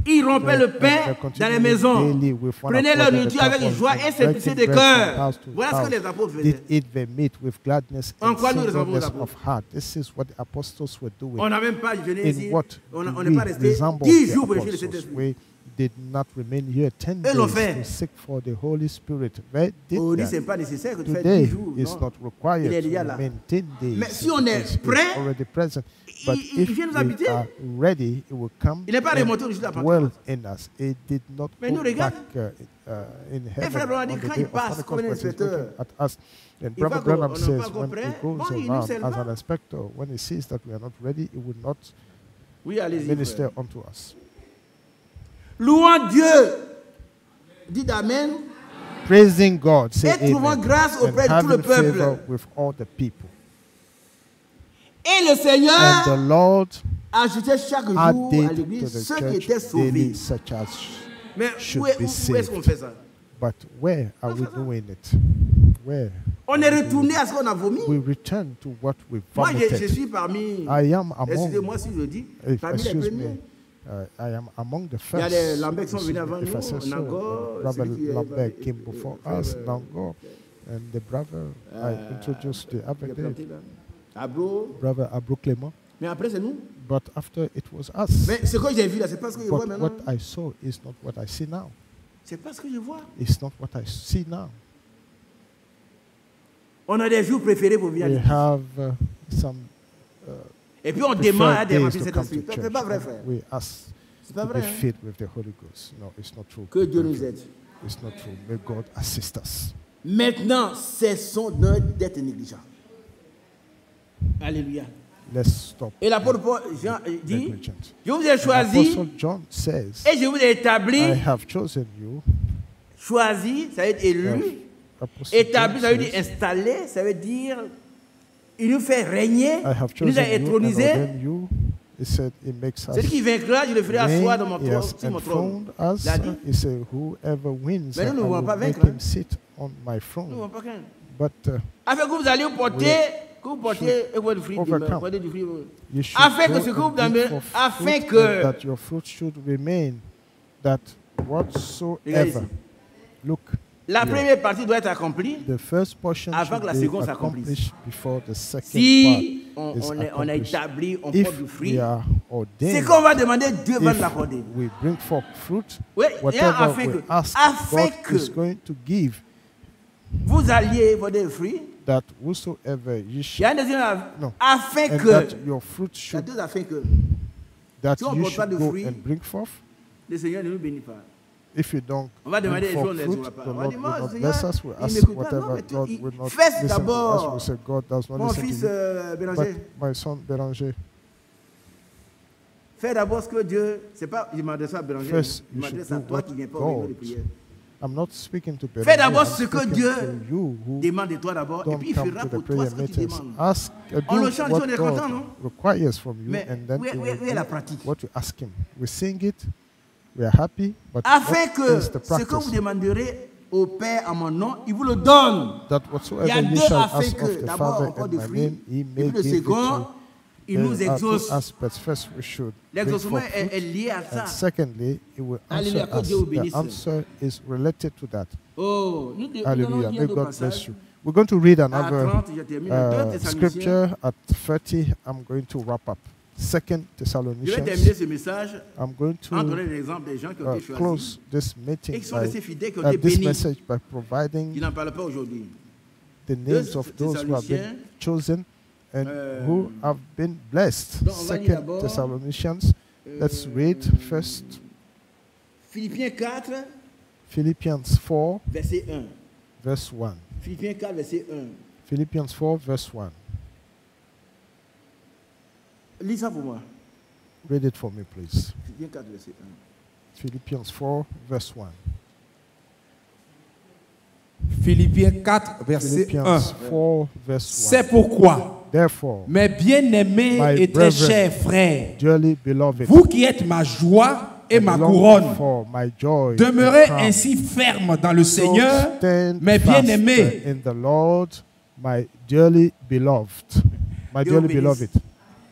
Ils rompaient they- le they pain continued dans les maisons. daily with one Prenaient accord leur in the nourriture avec temple joie and et simplicité breaking de bread from cœur. house to Voilà ce que house. les apôtres Did faisaient. eat their meat with gladness En and quoi nous ressemblons aux singleness apôtres? of heart. This is what the apostles were doing. On n'a même pas jeûné in ici. what On do on n'est we pas resté resemble 10 the jours pour chercher le apostles? Saint-Esprit. We did not remain here 10 Eux l'ont days fait. to seek for the Holy Spirit. They did On dit that. c'est pas nécessaire que tu fasses Today 10 jours. it's non. not required Il est déjà to là. remain 10 days. Mais si on est It's prêt, already present. But il, il if vient nous we habiter. are ready, it will come Il n'est pas and remonté au-dessus de la dwell in us. It did not Mais nous, regarde. back uh, uh, in heaven frère Branham dit, quand day il of passe Pentecost, comme un but inspecteur, at us. And Brother Branham says when he goes around as an inspector, when he sees that we are not ready, he will not Oui, minister unto us. Louant Dieu. Dites Amen. Praising God, say Et amen. grâce and auprès de tout le having favor peuple. with all the people. Et le And the Lord ajoutait chaque jour à l'église ceux qui étaient sauvés. daily such as Mais should où est- be où- où est-ce qu'on saved. fait ça But where are we doing it? Where? On est retourné à ce qu'on a vomi. We return to what we Moi, je, je vomited. suis parmi. I am among, Excusez-moi si je dis. if, Parmi les excuse premiers. me, uh, I am among the Il y first. les Lambert qui sont venus avant nous, so, Nangor, uh, Brother celui qui est- Lambert came euh, before euh, us, euh, Nangor, and the brother I introduced the other day, planté là. Abro. brother Abro Clement. Mais après, c'est nous. But after it was us. Mais ce que j'ai vu là, c'est pas ce que je vois maintenant. what I saw is not what I see now. C'est pas ce que je vois. It's not what I see now. On a des jours préférés pour venir à We have uh, some Et puis on demande à preferred des remplir to cet come esprit. C'est pas vrai, frère. We ask C'est pas vrai. be hein. filled with the Holy Ghost. No, it's not true. Que Dieu nous aide. It's not true. May God assist us. Maintenant, cessons d'être négligents. Alléluia. Let's stop Et l'apôtre Paul Jean dit. Je vous ai choisi John says, et je vous ai établi. I have chosen you. Choisi, ça veut dire élu. Établi, ça veut dire installé. Ça veut dire il nous fait régner. I have Il nous a us Celui qui vaincra, je le ferai asseoir dans mon trône, mon trône. us. Il a dit. He said, whoever wins, Mais nous ne voulons pas vaincre, hein. him sit on my Nous, throne. on pas craindre. But uh, Afin que vous alliez porter, que vous portiez et votre fruit, overcome. portez du fruit. you should Afin que go ce que and vous bring donnez- forth afin fruit que- and that your fruit should remain, that Regardez whatsoever. ici. Look, La here. première partie doit être accomplie. the first portion Avant should que la be seconde s'accomplisse. accomplished before the second Si part on, is on est, on a accomplished. établi, on If porte du we fruit, are c'est ordained, qu'on va demander, Dieu va nous if l'accorder. we bring forth fruit, Oui, whatever afin we que- ask, afin God que- is going to give. Vous alliez porter du fruit. That whosoever you shall, No. afin and que. that your fruit should, deux afin que. that Si you should go fruit, and bring forth? Le Seigneur ne nous bénit pas. If you don't On va demander les fruit, the. Lord will not bless us. We il ask whatever Non, God il- will not listen to us. d'abord. We say God does not Mon listen fils to you. euh, But my son Bélanger, fais d'abord ce que Dieu. C'est pas, je m'adresse à Bélanger, First, je you m'adresse should à toi what qui viens pas au niveau de God prière. I'm not speaking to Fais d'abord ce que Dieu to you who Demande de toi d'abord, et puis il fera pour toi prayer ce que tu demandes. Ask, uh, On le chante, on est content, non? requires from you, Mais and then où est- la pratique? what you ask him. We sing it, we are happy, but Afin que ce que vous demanderez au Père en mon nom, il vous le donne. That Il y whatsoever a you deux afin ask que d'abord Father on porte in du my fruit, name, he et puis le second, you. Il nous There are two exauce. aspects. First, we should bring L'exaucement est, est lié à ça. and secondly, it will answer Alléluia. Dieu The answer is related to that. Oh, nous Hallelujah. May God bless you. We're going to read another 30, uh, scripture at 30. I'm going to wrap up. Second Je vais terminer Thessalonians. ce message I'm going en donnant to l'exemple des gens qui ont uh, été choisis close this et meeting qui sont by, restés fidèles, qui ont uh, été this bénis. message by Qui providing n'en parlent pas aujourd'hui. the names of those who have been chosen and euh, who have been blessed. donc on va lire Second d'abord, Thessalonians. Let's Euh, read first Philippiens 4, Philippians 4, verset 1. verse 1. Philippiens 4, verset 1. Philippians 4, verse 1. Lis ça pour moi. Read it for me, please. Philippiens 4, verset 1. Philippians 4, verse 1. Philippiens 4, verset 1. Philippians 4, verse 1. C'est pourquoi, Therefore, mes bien-aimés My et très brethren, chers frères, dearly beloved, vous qui êtes ma joie et I ma long couronne, for my joy demeurez and crown. ainsi fermes dans le So Seigneur, stand mes fast bien-aimés. in the Lord, my dearly beloved. My Dieu dearly bénisse. beloved.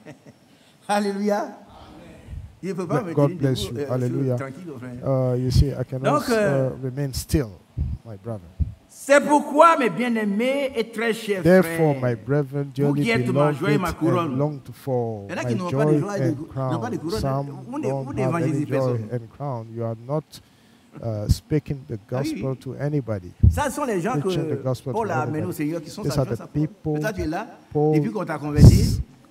Alléluia. Je ne peux pas God me tenir bless debout, you. euh, sur- Hallelujah. tranquille, frère. Uh, you see, I cannot Donc, euh, uh, remain still, my brother. C'est pourquoi, mes bien-aimés et très chers Therefore, my frères, brethren, dearly qui êtes ma beloved, joie et ma couronne. and longed for Il y en a my qui n'ont pas de joy joie et de- and n'ont pas de crown. couronne. Some Vous ne- vous don't have n'évangélisez any joy personne. and crown. You are not uh, speaking the Ah oui, gospel oui. to anybody. ça sont les gens Preaching que the gospel Paul to a amenés au everybody. Seigneur qui sont These sa are joie, the sa couronne. people Et toi, tu es là, Paul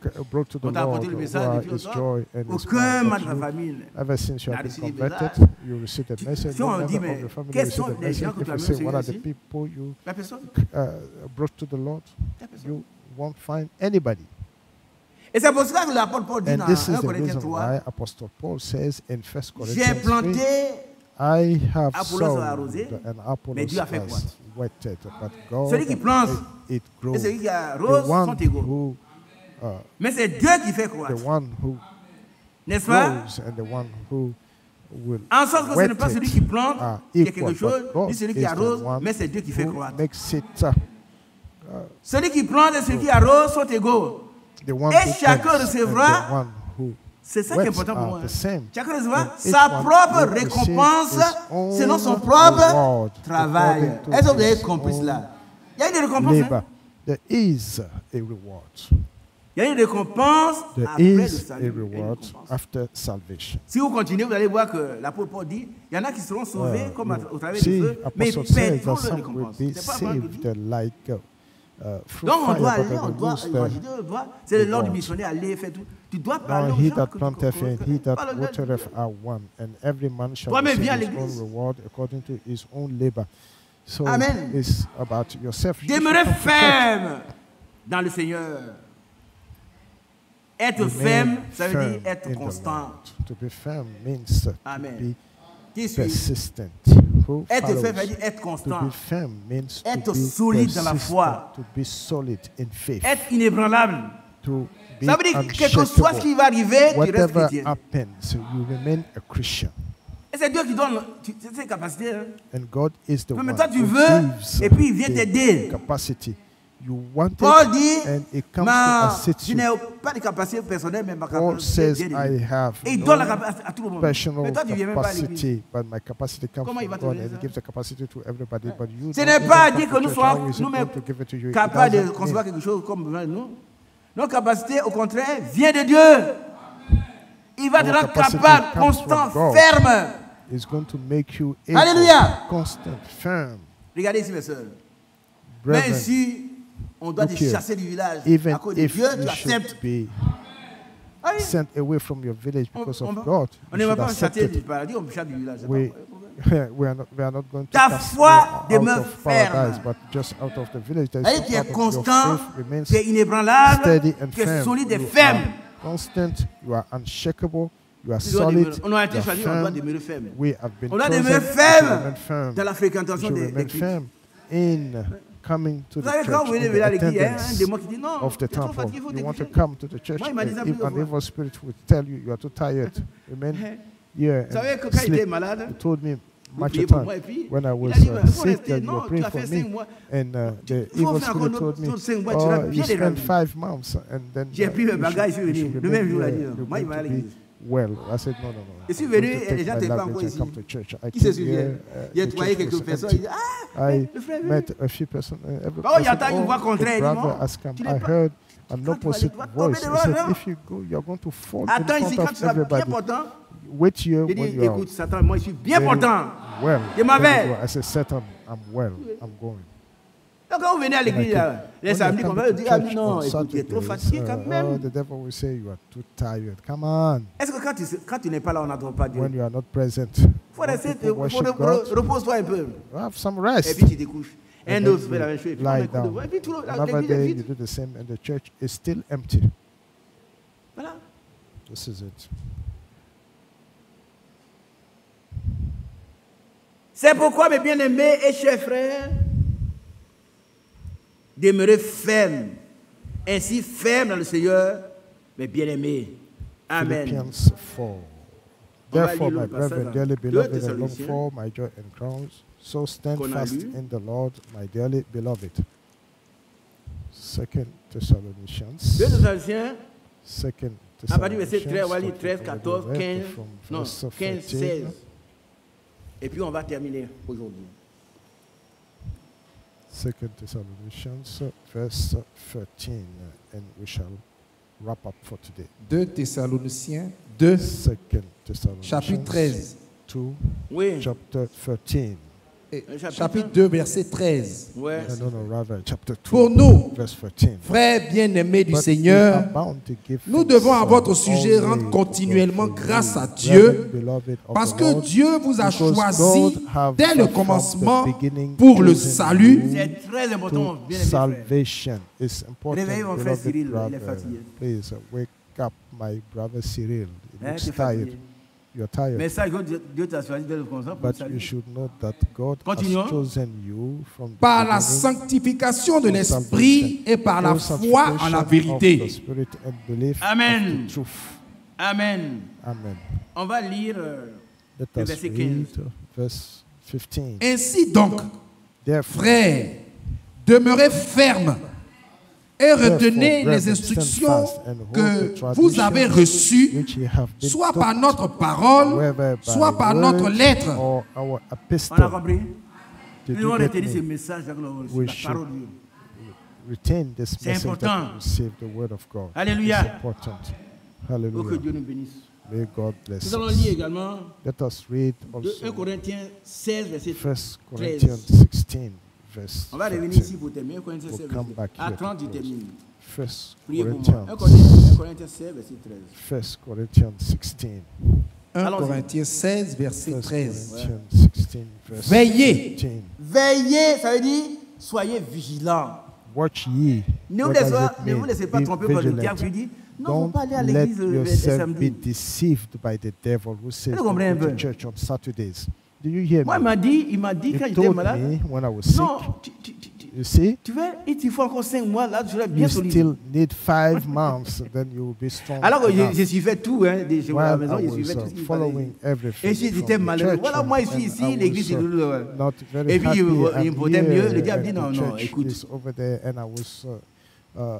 depuis qu'on t'a converti, uh, brought to the Lord, apporté le who message are et puis His toi, joy and His aucun power. membre de But la you, ever since you have been converted, you received a message. si on No dit, mais the quels sont les gens message. que If tu as you say, what are the people you uh, brought to the Lord, you won't find anybody. Et c'est pour cela que l'apôtre Paul dit And dans this is 1 the Corinthiens reason 3, why Apostle Paul says in 1 j'ai Corinthians 3, planté, I have Apollos a sown arrosé, and mais Apollos Dieu a fait has croître. wetted, but God Celui qui plante made it grow. et celui qui The arrose sont one égaux. Uh, Mais c'est Dieu qui fait the croître. one who N'est-ce pas? grows and the one who will En sorte que ce n'est pas celui it qui plante qui quelque chose, ni celui qui arrose, mais c'est Dieu qui fait croître. uh, Celui qui plante et celui qui arrose sont égaux. Et chacun recevra- C'est ça qui est important pour moi. Chacun recevra sa propre récompense selon son propre travail. Est-ce que vous avez compris cela? Il y a une récompense. hein? There is a reward. Il y a une récompense There après le is salut. a Il y a une reward récompense. after salvation. Si vous continuez, vous allez voir que l'apôtre Paul dit il y en a qui seront sauvés Uh, comme à- you au travers see, du feu, mais Apostle says perdront that leur some will récompense. be C'est pas Paul qui dit. saved like uh, uh, through Donc on fire, doit but aller, they on will doit lose évangéliser, the on doit- c'est l'ordre du reward. missionnaire, aller faire tout. Tu dois parler Now aux he gens that que tu planteth connais. and he that Parle aux gens. watereth are one, and every man shall Toi-même, receive viens à his l'église. own reward according to his own labor. So Amen. it's about yourself. You should Demeurez come to church. ferme dans le Seigneur. Être ferme, ça veut dire être constant. Lord. To be firm means Amen. to be persistent. Who Être ferme, ça veut dire être To constant. be firm means Être to be solide dans la foi. To be solid in faith. Être inébranlable. To be Ça veut dire que quel que soit ce qui va arriver, tu restes chrétien. happens, you remain a Christian. Et c'est Dieu qui donne ces capacités. hein. And God is the Mais one toi, tu veux, et puis il vient t'aider. capacity. You want Paul it, dit, and it comes Ma- to assist je n'ai pas de capacité personnelle, mais ma Paul capacité says, I have Et il donne la no capacité à tout le monde. personal Mais toi, tu viens pas à but my capacity comes Comment from God, and gives the capacity to everybody. But you Ce n'est pas come dire que nous soyons nous-mêmes capables de concevoir quelque chose comme nous. Nos capacités, au contraire, viennent de Dieu. Il va te rendre capable, constant, ferme. It's going to make you able, Alléluia. constant, firm. Regardez ici, mes soeurs. Même Brethren, si on doit te chasser du village even à cause de if Dieu, you tu acceptes. sent away from your village On- because on of va- God, On ne va pas chasser du paradis, on chasse du village. We, we, are not, we are not going to Ta foi demeure of paradise, ferme. but just out of the village. There is tu es constant, tu es inébranlable, tu es solide et You ferme. are constant, you are unshakable, you are solid, On a été choisi, on doit demeurer ferme. We have been On doit demeurer ferme dans la fréquentation des, des in coming to the savez, quand vous church, in the l'église, il y a un attendance démon qui dit non, of the tu es trop temple. fatigué, il faut You want to come to the church, Moi, il m'a dit ça and if an evil spirit will tell you you are too tired, remain here Vous savez que and quand il était sleep. He told me much of time. moi et puis when I was il a dit, uh, sick that you were praying for me, and uh, the evil spirit told me, d'autres cinq mois, tu seras "Oh, you spent five months, and then uh, you should- you should Le même remain jour, il a here. dit, You're moi, il going m'a to allé be well." I said, "No, no, no." Je suis I'm venu going to et take les gens my n'étaient pas luggage encore and ici. come to church. I Qui se came souvient here, uh, J'ai the trouvé church quelques was personnes, empty. il dit Ah, I le frère, met a few persons. Uh, every Oh, il person, entend une voix oh, contraire, the il dit, brother non, has come. tu n'es I pas- heard an quand tu vas aller, opposite tu vas tomber voice. I devant said, les gens. if you go, you're going to fall attends in ici front quand tu of seras bien everybody. portant. Wait here Il when dit you are Écoute, Satan, moi je suis bien very portant. well. Je m'en When vais. you go, I said, Satan, I'm well. I'm going. Donc quand vous venez à l'église, les samedis, come on va to dire Ah, non, écoute, tu es trop fatigué quand même. the devil will say you are too tired. Come on. Est-ce que quand tu, quand tu n'es pas là, on n'entend pas Dieu? When you are not present, faut rester, repose-toi un peu. have some Et rest. puis tu te couches. And Un autre fait la you même chose. Et puis, lie down. Et puis tout l'église est you do the same, and the church is still empty. Voilà. This is it. C'est pourquoi, mes bien-aimés et chers frères, demeurez fermes, ainsi fermes dans le Seigneur, mes bien-aimés. Amen. Philippians 4. On va Therefore, my brethren, dearly beloved and long for my joy and crowns, so stand fast in the Lord, my dearly beloved. Second Thessalonians. 2 Thessaloniciens, Second à partir du verset 13, on va lire 13, chapter 14, 11, 15, from non, verse 15, 13. 16. Et puis on va terminer aujourd'hui. Second Thessalonians, verse 13, and we shall wrap up for today. 2 Thessaloniciens 2, Second Thessalonians, chapitre 13. 2, Oui. chapter 13. Chapitre- chapitre 2, verset 13. Ouais. No, no, no, rather chapter 2, Pour nous, verse 14. frères bien-aimés du But Seigneur, nous devons à votre sujet rendre continuellement grâce à Dieu, parce que Dieu vous a choisi dès le commencement pour le salut. C'est très important, bien salvation. It's important, Réveillez mon frère Cyril, il est brother. fatigué. Please wake up my brother Cyril. He Hein, looks t'es tired. Fatigué. You're tired. Mais ça, Dieu t'a choisi dès le commencement pour le But you should know that God Continuons. has chosen you from the par la beginning sanctification de for l'esprit et par la foi en sanctification la of the vérité. Spirit and belief of Amen. the truth. Amen. Amen. On va lire euh, Let Le verset read 15. uh, verse 15. Ainsi donc, frères, demeurez fermes et retenez les instructions que vous avez reçues, soit par notre parole, soit par notre lettre. or our On a epistle. compris? Nous get retenir ce me? message avec la should parole de Dieu. Retain this C'est message important. that we receive the word of God. Alléluia. It's important. Oh, que Hallelujah. Dieu nous bénisse. May God bless Nous allons lire également Let us read de 1 also Corinthiens 16, verset 1 13. Corinthians 16, verse On va revenir 13. ici pour terminer. 1 Corinthiens We'll 16, come verset back À here 30, to je close. termine. 1 Priez pour moi. 1 Corinthians, Corinthiens, 1 Corinthiens 16, verset 13. 1 Corinthians 16. 1 Allons-y. Corinthiens 16, verset 1 13. Corinthians 16, verse Veillez. 13. Veillez, ça veut dire soyez vigilants. Watch ye. Ne vous laissez pas, ne vous laissez pas tromper par le diable qui dit non, Don't pas aller à l'église le, yourself be samedi. deceived by the devil who says Vous don't comprenez un go to peu? church on Saturdays. Do you hear Moi, il me? m'a dit, il m'a dit quand He j'étais told malade, me when I was sick, non, tu, tu, tu, you see, tu il faut encore 5 mois, là, tu seras bien you solide. still need five months, then you will be strong. Alors je, je suivais tout, hein, des choses à la maison, I je suivais uh, tout ce qu'il fallait. following everything Et j'étais malheureux, voilà, moi, je suis and ici, l'église, c'est uh, Et puis, il me- il mieux. Le diable dit, non, non, écoute. is over there and I was uh, uh,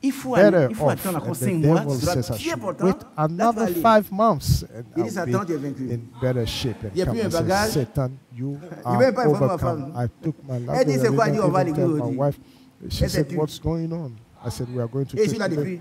Il faut, aller, better il faut off. attendre And encore the 5 mois, devil tu seras says I bien should portant. wait Là, tu vas another five months and Il dit, Satan, be tu es vaincu. in better shape. And Il y a come plus un and say, bagage. Satan, you are veut pas informer ma overcome. femme. I took my Elle dit, c'est quoi? Elle didn't dit, on va à even tell l'église my aujourd'hui. wife. She said, what's going on? I said, we are going to Et je church suis là today. depuis.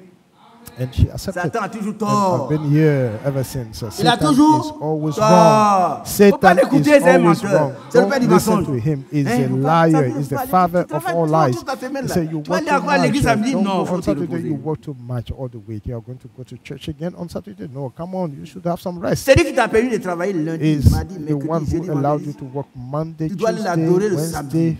And she accepted. Satan a toujours And. I've been here ever since. Uh, Il a Satan is toujours always tort. wrong. Satan is always wrong. Don't listen to him. He's Hein, a faut pas- ça liar. He's the father of all lies. He said, you work too much. Don't go on Saturday. You work too much all the week. You are going to go to church again on Saturday. No, come on. You should have some rest. C'est lui qui t'a permis de travailler lundi, Is the one who allowed you to work Monday, Tu dois aller Tuesday, Wednesday.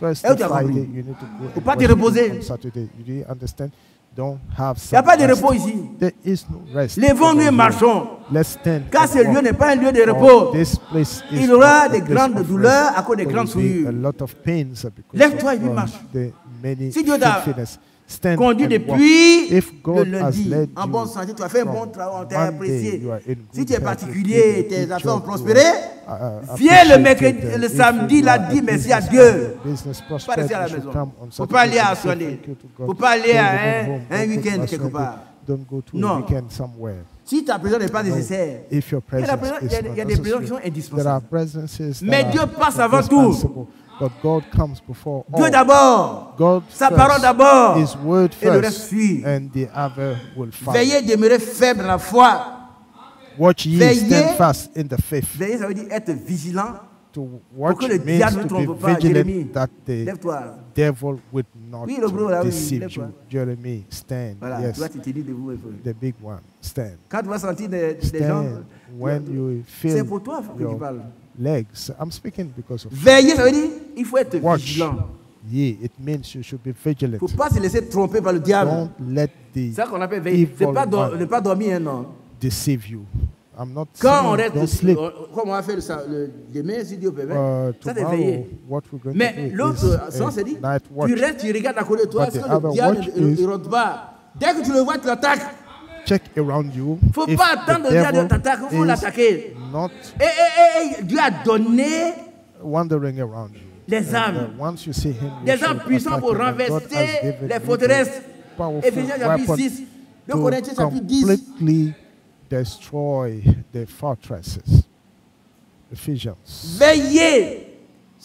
Thursday, Et où tu as Friday. You need to go and pas te worship reposer. on Saturday. You do you understand? Don't have Il n'y a some pas de rest. repos ici. There is no rest. Levons-nous et over here. marchons. Let's stand. Car and ce lieu walk. n'est pas un lieu de For repos. this place is Il y aura not des a place grandes of douleurs rest. à cause des There grandes will be souillures. A lot of pains because Lève-toi of, et puis um, marche. the many Si Dieu t'a filthiness. Stand Conduit and walk. depuis If le God has lundi, led en you bonne santé, tu as fait un bon from travail, on t'a Monday, apprécié. you are in Si good tu es health, particulier, you did a tes good affaires ont job, you prospéré, are, uh, viens le appreciated, mercredi, uh, le if samedi, you là, are a dis merci à businessman, Dieu. business Pas prospered, rester à la you should maison. come on Faut pas aller Saturday à and say Sunday. thank you to God. Faut pas aller Don't à go un- home, un don't go to week-end a quelque Sunday, part. Don't go to Non. a weekend somewhere. Si ta présence n'est pas No. nécessaire, If your il y a, la presence présence- il is y a- il y a des présences qui sont not necessary, there are indispensables. presences Mais that Dieu are passe avant tout. But God comes before Dieu all. d'abord, God sa first, parole d'abord, His word et le reste suit. and the other will follow. Veillez, demeurez faible dans la foi. Watch ye, Veillez. stand fast in the faith. Veillez, ça veut dire être vigilant. To watch que le diable ne trompe pas. Jérémie, Lève-toi. devil would not Oui, le gros, là, oui, deceive lève-toi. you. Jeremy, stand. Voilà, yes, tu vas te tenir debout the big one, stand. Quand tu vas sentir des, des gens, Stand when you c'est pour toi que tu parles. Legs. I'm speaking because of Veillez, ça veut dire il faut être watch. vigilant. Ye, it means you should be Il vigilant. ne faut pas se laisser tromper par le diable. Don't let C'est the ça qu'on appelle veiller. C'est pas ne pas dormir, non. deceive you. I'm not Quand on reste, comme on va faire sa- le demain, si Dieu permet, Uh, ça c'est veiller. what we're going Mais l'autre sens, c'est dit, tu restes, tu regardes à côté de toi, the que le diable ne rentre pas? Dès que tu le vois, tu l'attaques. Check around you. Il ne faut If pas attendre le diable devil t'attaquer, il faut l'attaquer. Not Et, et, et, et Dieu a donné wandering around you. les And, uh, once you see him, you des puissants pour him. And God has renverser les forteresses. Éphésiens chapitre 6, 2 Corinthiens chapitre 10. completely destroy the fortresses. Ephesians. Veillez,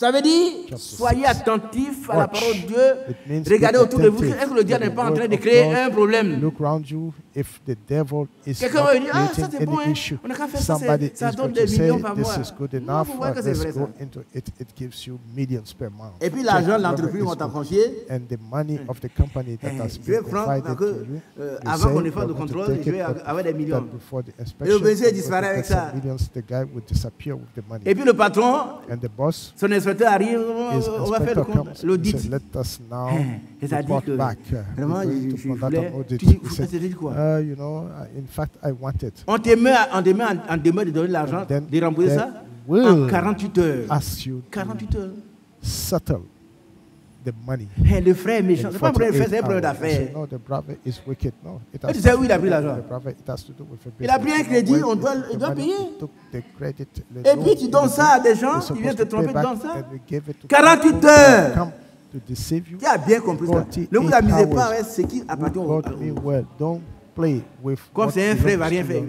Ça veut dire, Chapter soyez six. attentifs à la Watch. parole de It Dieu. means Regardez be autour de vous. attentive Est-ce que le diable to n'est the pas en word train de of créer God. un problème Look around you. If the devil is Quelqu'un not va dire, ah, ça creating c'est bon, any hein. issue, On n'a qu'à faire ça, somebody c'est- ça is donne going des to say millions par this mois. is good Non, enough. faut voir uh, que c'est let's vrai, go ça. into it. It gives you millions per month. Et puis Check l'argent de whether l'entreprise it's vont t'en good. confier. And the money of the company that Eh, has je vais been prendre, provided parce to que, you. euh, you avant say qu'on ait fait you're de going to contrôle, take je vais it, but avoir des millions. that before the inspection, obéisseur you're going disparaît to avec get some ça. millions, the guy will disappear with the money. Et puis le patron, and the boss son inspecteur arrive, his on va faire le inspector compte, comes and l'audit. said, let us now Eh, C'est-à-dire report que back. uh, vraiment, we're going je, to je conduct voulais. an audit." Tu dis, He said, c'est quoi uh, you know, uh, in fact, I want it. On te met, on te met en, en demeure de donner l'argent, Then de rembourser they ça will en 48 heures. Ask you to 48 heures. settle the money. Eh, le frère est méchant. C'est pas 48 frère, c'est un problème d'affaires. No, the brother is wicked. No, it Et has tu sais où il a pris l'argent? the brother. It has to do with Il a pris un crédit, on doit- il doit payer. took the credit, the Et puis tu donnes ça à des gens, ils viennent te tromper, tu donnes ça. and we gave it to 48 people heures. to deceive you. Tu as bien compris ça. 48 Ne vous amusez pas avec ce qui appartient au. Don't play with Comme c'est un frère, il va rien faire.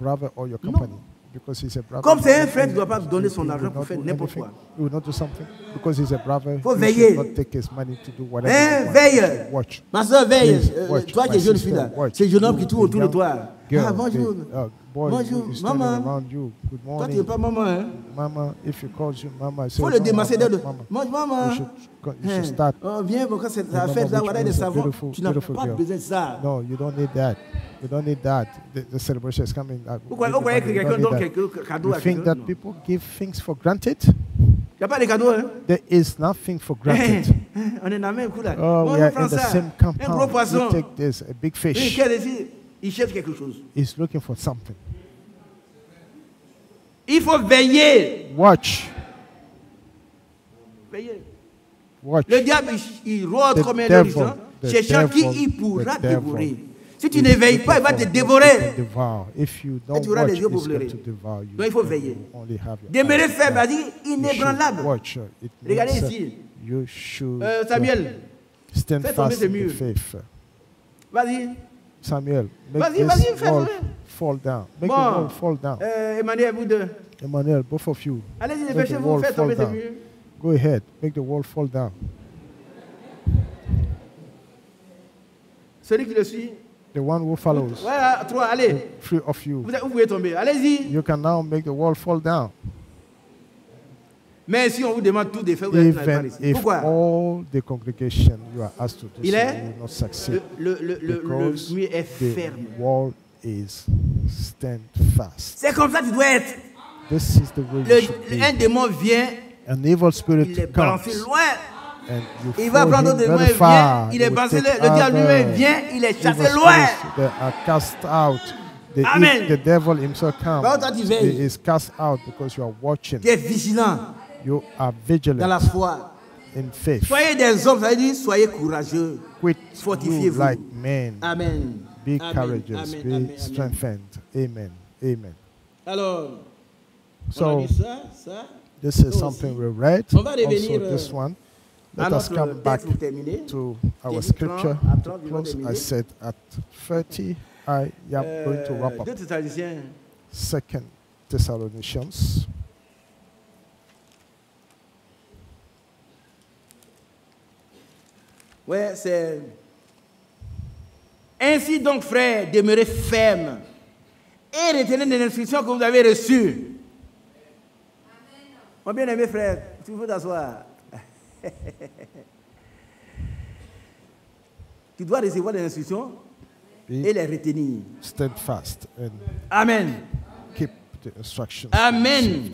brother or your company. Because he's a brother. Comme c'est un he frère, tu will- ne dois pas donner son he argent will pour not faire do n'importe anything. quoi. He will not do something because he's a brother. Faut he veiller. should not take his money to do whatever. Hein, he wants. veille. Watch. Ma soeur, veille. Please, Euh, watch. toi qui My es jeune sister, fille là, watch. c'est le jeune homme You, qui tourne the autour de young toi. girl, Ah, bonjour. Boy Bonjour, who is standing maman. around you. Good Toi, tu morning. pas maman. Hein? Eh? Mama, if he calls you mama, I say, faut le démasser de. mama." Mange, maman. Eh? You should, you should eh. start. Oh, viens, pourquoi c'est la fête là, voilà des means a savons. beautiful- Tu n'as pas besoin de ça. No, you don't need that. You don't need that. The, the celebration is coming. Uh, Vous croyez with vous croyez the que money. You don't need that. quelques You think that people give things for granted? Il n'y a pas de cadeaux, hein There is nothing for granted. On est dans le même coup là. Oh, we are in the same Un gros compound. poisson. You take this, a big fish. Quel défi Il cherche quelque chose. is looking for something. Il faut veiller. Watch, Veiller. watch. Le diable, il, il rôde The comme un devil, lion, the cherchant qui devil, il pourra the devil dévorer. Si tu is ne veilles looking pas, il va for te what dévorer. he can devour. If you don't tu auras watch, les yeux it's pour going pleurer. to devour you. Donc, il faut You veiller. only have your Demeurer eyes faible, on c'est-à-dire You should inébranlable. Watch. uh, It Regardez means, uh, ici. You should Euh, uh, Samuel, stand fais tomber fast ce in the mur. faith. vas-y. Samuel, make Vas-y, vas-y, fais wall fall down. Make Bon. the wall fall down. Euh, Emmanuel, vous deux. Emmanuel, both of you, Allez-y, dépêchez-vous, faites tomber ce down. mur. go ahead. Make the wall fall down. Celui qui le suit. The one who follows, Voilà, trois, allez. three of you, Vous, vous pouvez tomber. Allez-y. you can now make the wall fall down. Mais si on vous demande tout de faire, vous allez pas Pourquoi? all the congregation you are asked to do Il so, est- you will not succeed Le, le, le, le, le because mur est the ferme. wall is stand fast. C'est comme ça que tu dois être. This is the way Le, you should un démon vient, An evil spirit il est balancé loin. and you Il va prendre d'autres démons, il vient, il est balancé Le diable lui-même vient, il est chassé loin. that are cast out. The, Amen. the devil himself comes. He is cast out because you are watching. Tu es vigilant You are dans vigilant la foi. in faith. Soyez des hommes, ça veut dire soyez courageux. Fortifiez-vous. like men. Amen. Be Amen, courageous. amen, Be amen, strengthened. Amen. Amen. Alors, on a So dit ça, ça. this is aussi. something we read. On va revenir, Also, this euh, one. Let us come back texte pour terminer. to our scripture. 30, to close. I said at 30, I am going to wrap Euh, up. Second Thessalonians. Ouais, c'est. Ainsi donc, frères, demeurez fermes et retenez les instructions que vous avez reçues. Mon bien-aimé frère, tu peux t'asseoir. tu dois recevoir les instructions et les retenir. steadfast and Amen. keep the instructions. Amen.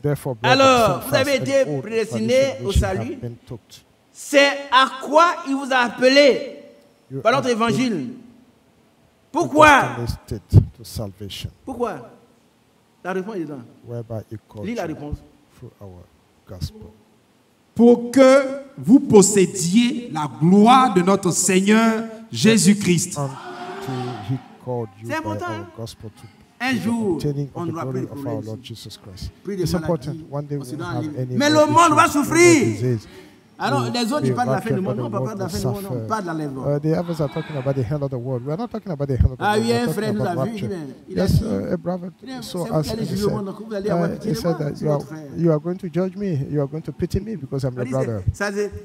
Therefore, Alors, vous avez été tradition au salut. Have been taught. C'est à quoi il vous a appelé You par notre have been évangile. Pourquoi predestinated to salvation, Pourquoi La réponse est dedans. whereby he called Lis la you réponse. through our gospel. pour que vous possédiez la gloire de notre Seigneur Jésus-Christ. Alors, les autres, ils parlent de la fin du monde. On ne parle pas de la fin du monde, on parle de l'enlèvement. Uh, the others are talking about the hell of the world. We are not talking about the hell of the world. Ah oui, un frère nous a vu. Yes, uh, a brother saw us. He said, uh, he said that you are, you are going to judge me. You are going to pity me because I'm your brother.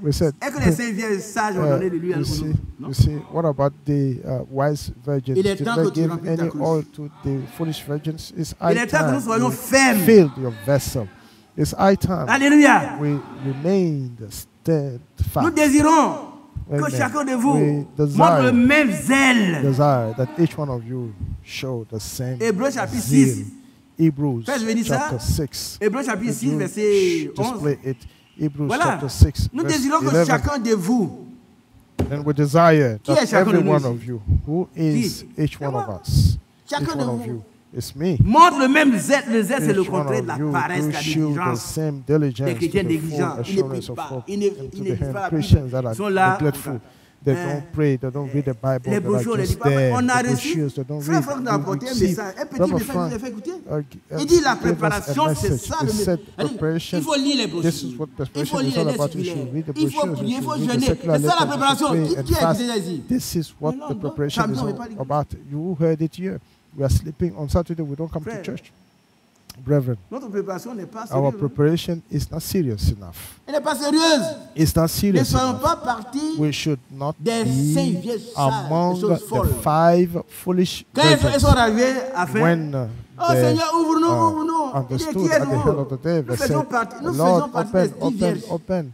We said, est-ce? Uh, you see, what about the uh, wise virgins? Did they give any oil to the foolish virgins? It's high time you filled your vessel. It's high time we remained Nous désirons que chacun de vous montre le même zèle. Chapitre 6. Chapitre 6 verset 11. Voilà. Nous désirons que chacun de vous And we desire that every one of you, who is each one of us, It's me. Montre le même zèle. Le zèle, c'est le contraire de la paresse, la. Les chrétiens négligents, ils ne pas. Ils ne Ils sont là. They don't pray, they don't read the eh, Bible. Les beaux jours, les pas. On a reçu. Frère Franck a un petit message, il a fait écouter. Il dit la préparation, c'est ça le message. Il faut lire les brochures. Il faut lire les. Il faut prier, il faut jeûner. C'est ça la préparation. Qui est? This is what the preparation is about. You heard it here. We are sleeping. On Saturday, we don't come Frère, to church. Brethren, our preparation is not serious enough. It's not serious. Enough. We should not be among the five foolish brethren. When uh, Oh Seigneur, ouvre-nous, ouvre-nous. Understood at the end nous ben, faisons partie, nous faisons partie des dix vierges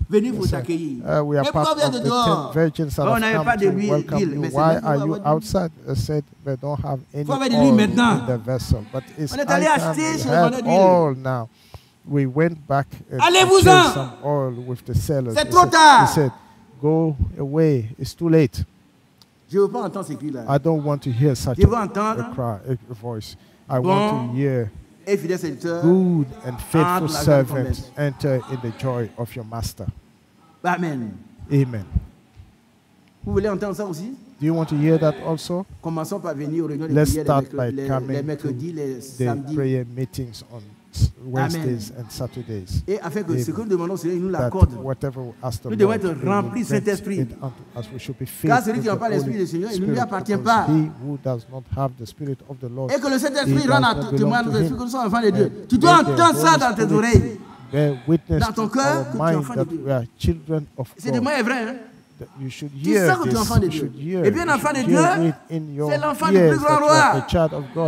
venues vous accueillir. Uh, we are part of the ten virgins that oh, have. Why are you outside? They said they don't have any oil in the vessel. But it's I can, we have all now. We went back and purchased some oil with the sellers. C'est trop. He said, go away, it's too late. Je veux pas entendre ce cri là. I don't want to hear such a, a cry, a voice. I want to hear good and faithful servants enter in the joy of your master. Amen. Amen. Vous voulez entendre ça aussi? Do you want to hear that also? Let's start by coming to the prayer meetings on Et afin que ce que nous demandons, Seigneur, il nous l'accorde. Nous devons être remplis de cet esprit. Car celui qui n'a pas l'esprit du Seigneur, il ne lui appartient pas. Et que le Saint-Esprit rende à tout nous nous sommes enfants de Dieu. Tu dois entendre ça dans tes oreilles, dans ton cœur, que tu es hein. enfant de Dieu. C'est de moi est vrai. Tu sais que tu es enfant de Dieu. Et bien, l'enfant de Dieu, c'est l'enfant du plus grand roi.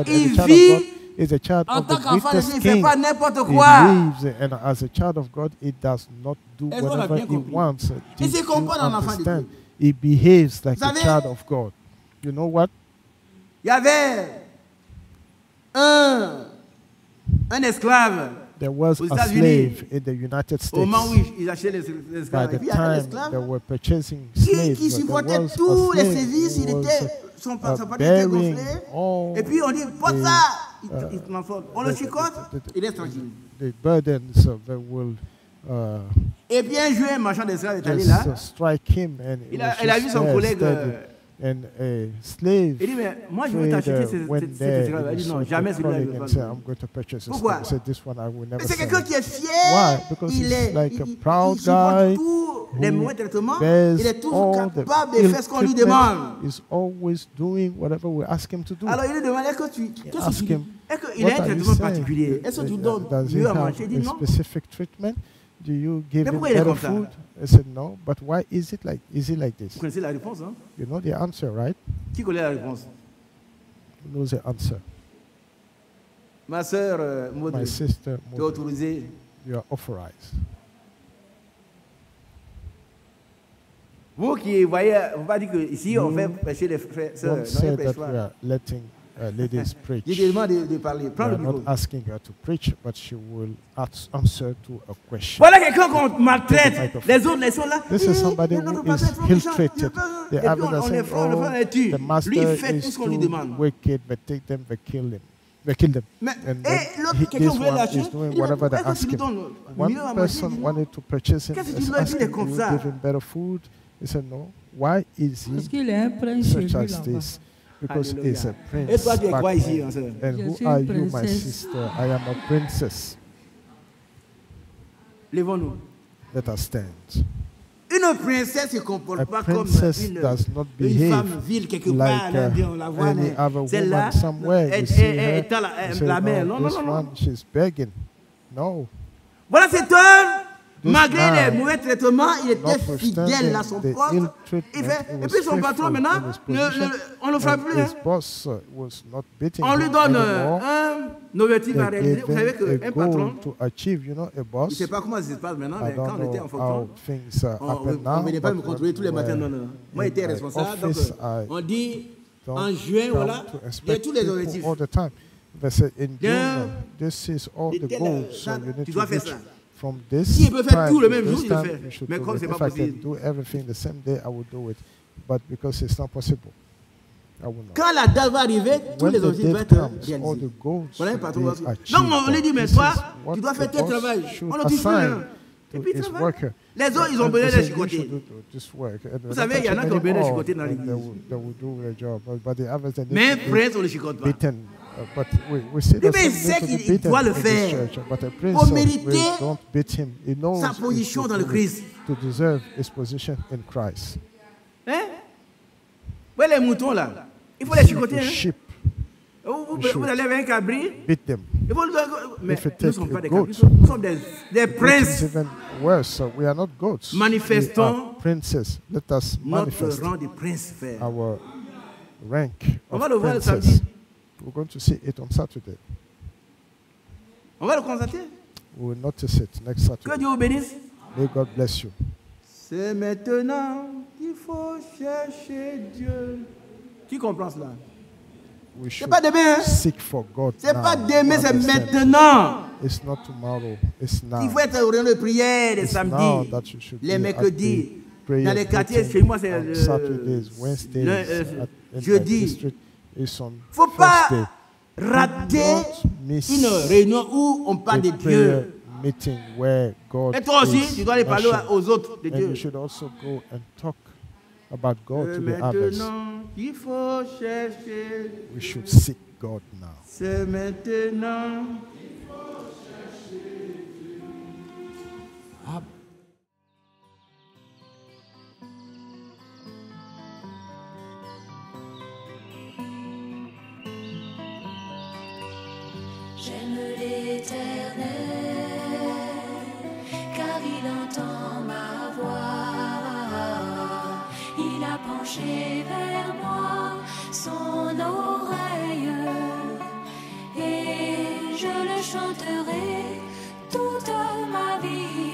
Il vit is a child of the greatest king. it lives, and as a child of God, it does not do whatever it wants. Did you understand? it behaves like a child of God. You know what? There was a slave in the United States. By the time they were purchasing slaves, qui, there was a slave. services, il était, son, all et. On le chicote, il est tranquille. The burdens of the world. Et bien joué, marchand est allé là. Strike him il a vu son collègue. and a slave il dit, mais moi, I'm going to purchase a slave. He said, this one I will never sell. Why? Because he's like a proud guy. Bears all the traitements. He's always doing whatever we ask him to do. Ask him, lui demande, est-ce a. Specific treatment. Do you give them better food? I said, no. But why is it like, is it like this? Vous connaissez la réponse, hein? You know the answer, right? Qui connaît la réponse? Who knows the answer? Ma euh, My sister, tu es you are authorized. Vous qui voyez, dire que ici on You fait les frères, sœurs, non that we are letting uh, ladies preach. Il demande de, parler. Prends le micro. not asking her to preach, but she will answer to a question. Voilà quelqu'un qu'on maltraite. Les autres, les là. This is somebody who is ill-treated. The have been oh, the master is too wicked, but take them, but kill them. They kill them. And he, this one is doing whatever they ask him. One person wanted to purchase him. Is asking, you give him better food? He said, no. Why is he such as this? Because he's a Et prince. toi, tu es back quoi ici, home. hein, And Je who suis are une you, my princesse. sister? I am a princess. Levons-nous. Let us stand. Une princesse ne se comporte A pas comme princess une, does not une behave femme ville quelque like, part. là, uh, on la voit, any là. other Celle-là, woman somewhere. elle, You see elle- elle her, est à la, you say, la mer. "Oh, Non, non, this non, non. one, she's begging. No. Voilà cet homme, This malgré man, les mauvais traitements, il était notwithstanding fidèle à son the poste. ill treatment, Il fait, he et was puis son patron faithful maintenant, in his le- le- position, on ne le frappe and plus. hein. His boss uh, was not beating On lui him donne anymore. euh, un objectif à They réaliser. gave Vous savez him qu'un a patron, goal to achieve, you know, a je ne boss. sais pas comment ça se passe maintenant, I mais quand don't on était en know fonction, how things uh, on happen ne now. venait pas me but contrôler tous les when matins. we Non, were non. Moi, in j'étais my responsable. Donc, office, euh, I on dit don't en juin, come voilà, to il y a inspect tous les people objectifs. all the time. They say in Bien. June, this is all Et the tel, goals, euh, so ça, you need tu to dois faire reach ça. From this Si il peut faire time tout le to même this jour, il le time, fait. you should Mais do comme it. c'est If pas I can possible. do everything the same day, I will do it. But because it's not possible, I will not. Quand la date va arriver, tous When les the objectifs doivent date être comes, all réalisés. the goals Voilà un should patron. be va- achieved. Donc on lui dit, mais This toi, is what tu dois the faire tel boss travail. should On ne touche plus assign rien. Et to puis il his travaille. worker. Les autres, ils ont And besoin they d'être say, you chicotés. should do this work. And Vous they're savez, not il y en a qui ont touching besoin d'être anymore, chicotés dans and they l'église. will- they will do their job. But- but the others, they need Mais un to be prince, on ne le chicote pas. Uh, but we, we see that il il doit le faire. church, but a prince Pour uh, mériter don't beat him. He knows sa position dans le Christ. to deserve his position in Christ. Hein? Les moutons là? Il faut les chicoter. Hein? sheep, Vous, allez avec un cabri? beat them. Mais If you nous ne sommes pas des cabris, nous sommes des, princes. even worse. So we are not goats. Manifestons we are princes. Let us Notre manifest rang de prince, frère. our rank On of va le voir le princes. samedi. We're going to see it on Saturday. On va le constater. We will notice it next Que Saturday. Dieu vous bénisse. May God bless you. C'est maintenant qu'il faut chercher Dieu. Qui comprend cela? We C'est should pas demain. hein? seek for God. C'est now. pas demain, c'est maintenant. It's not tomorrow. It's now. Il faut être au réunion de prière les It's now samedis, that you should les mercredis. Dans les quartiers, chez moi, c'est on le- Saturdays, Wednesdays, le- euh, jeudi. District is on faut pas rater une réunion où on parle de Dieu. meeting where God Et toi aussi, is tu dois aller parler aux autres de And Dieu. you should also go and talk about God to the others. qu'il faut chercher. We should seek God now. C'est maintenant. J'aime l'éternel, car il entend ma voix. Il a penché vers moi son oreille, et je le chanterai toute ma vie.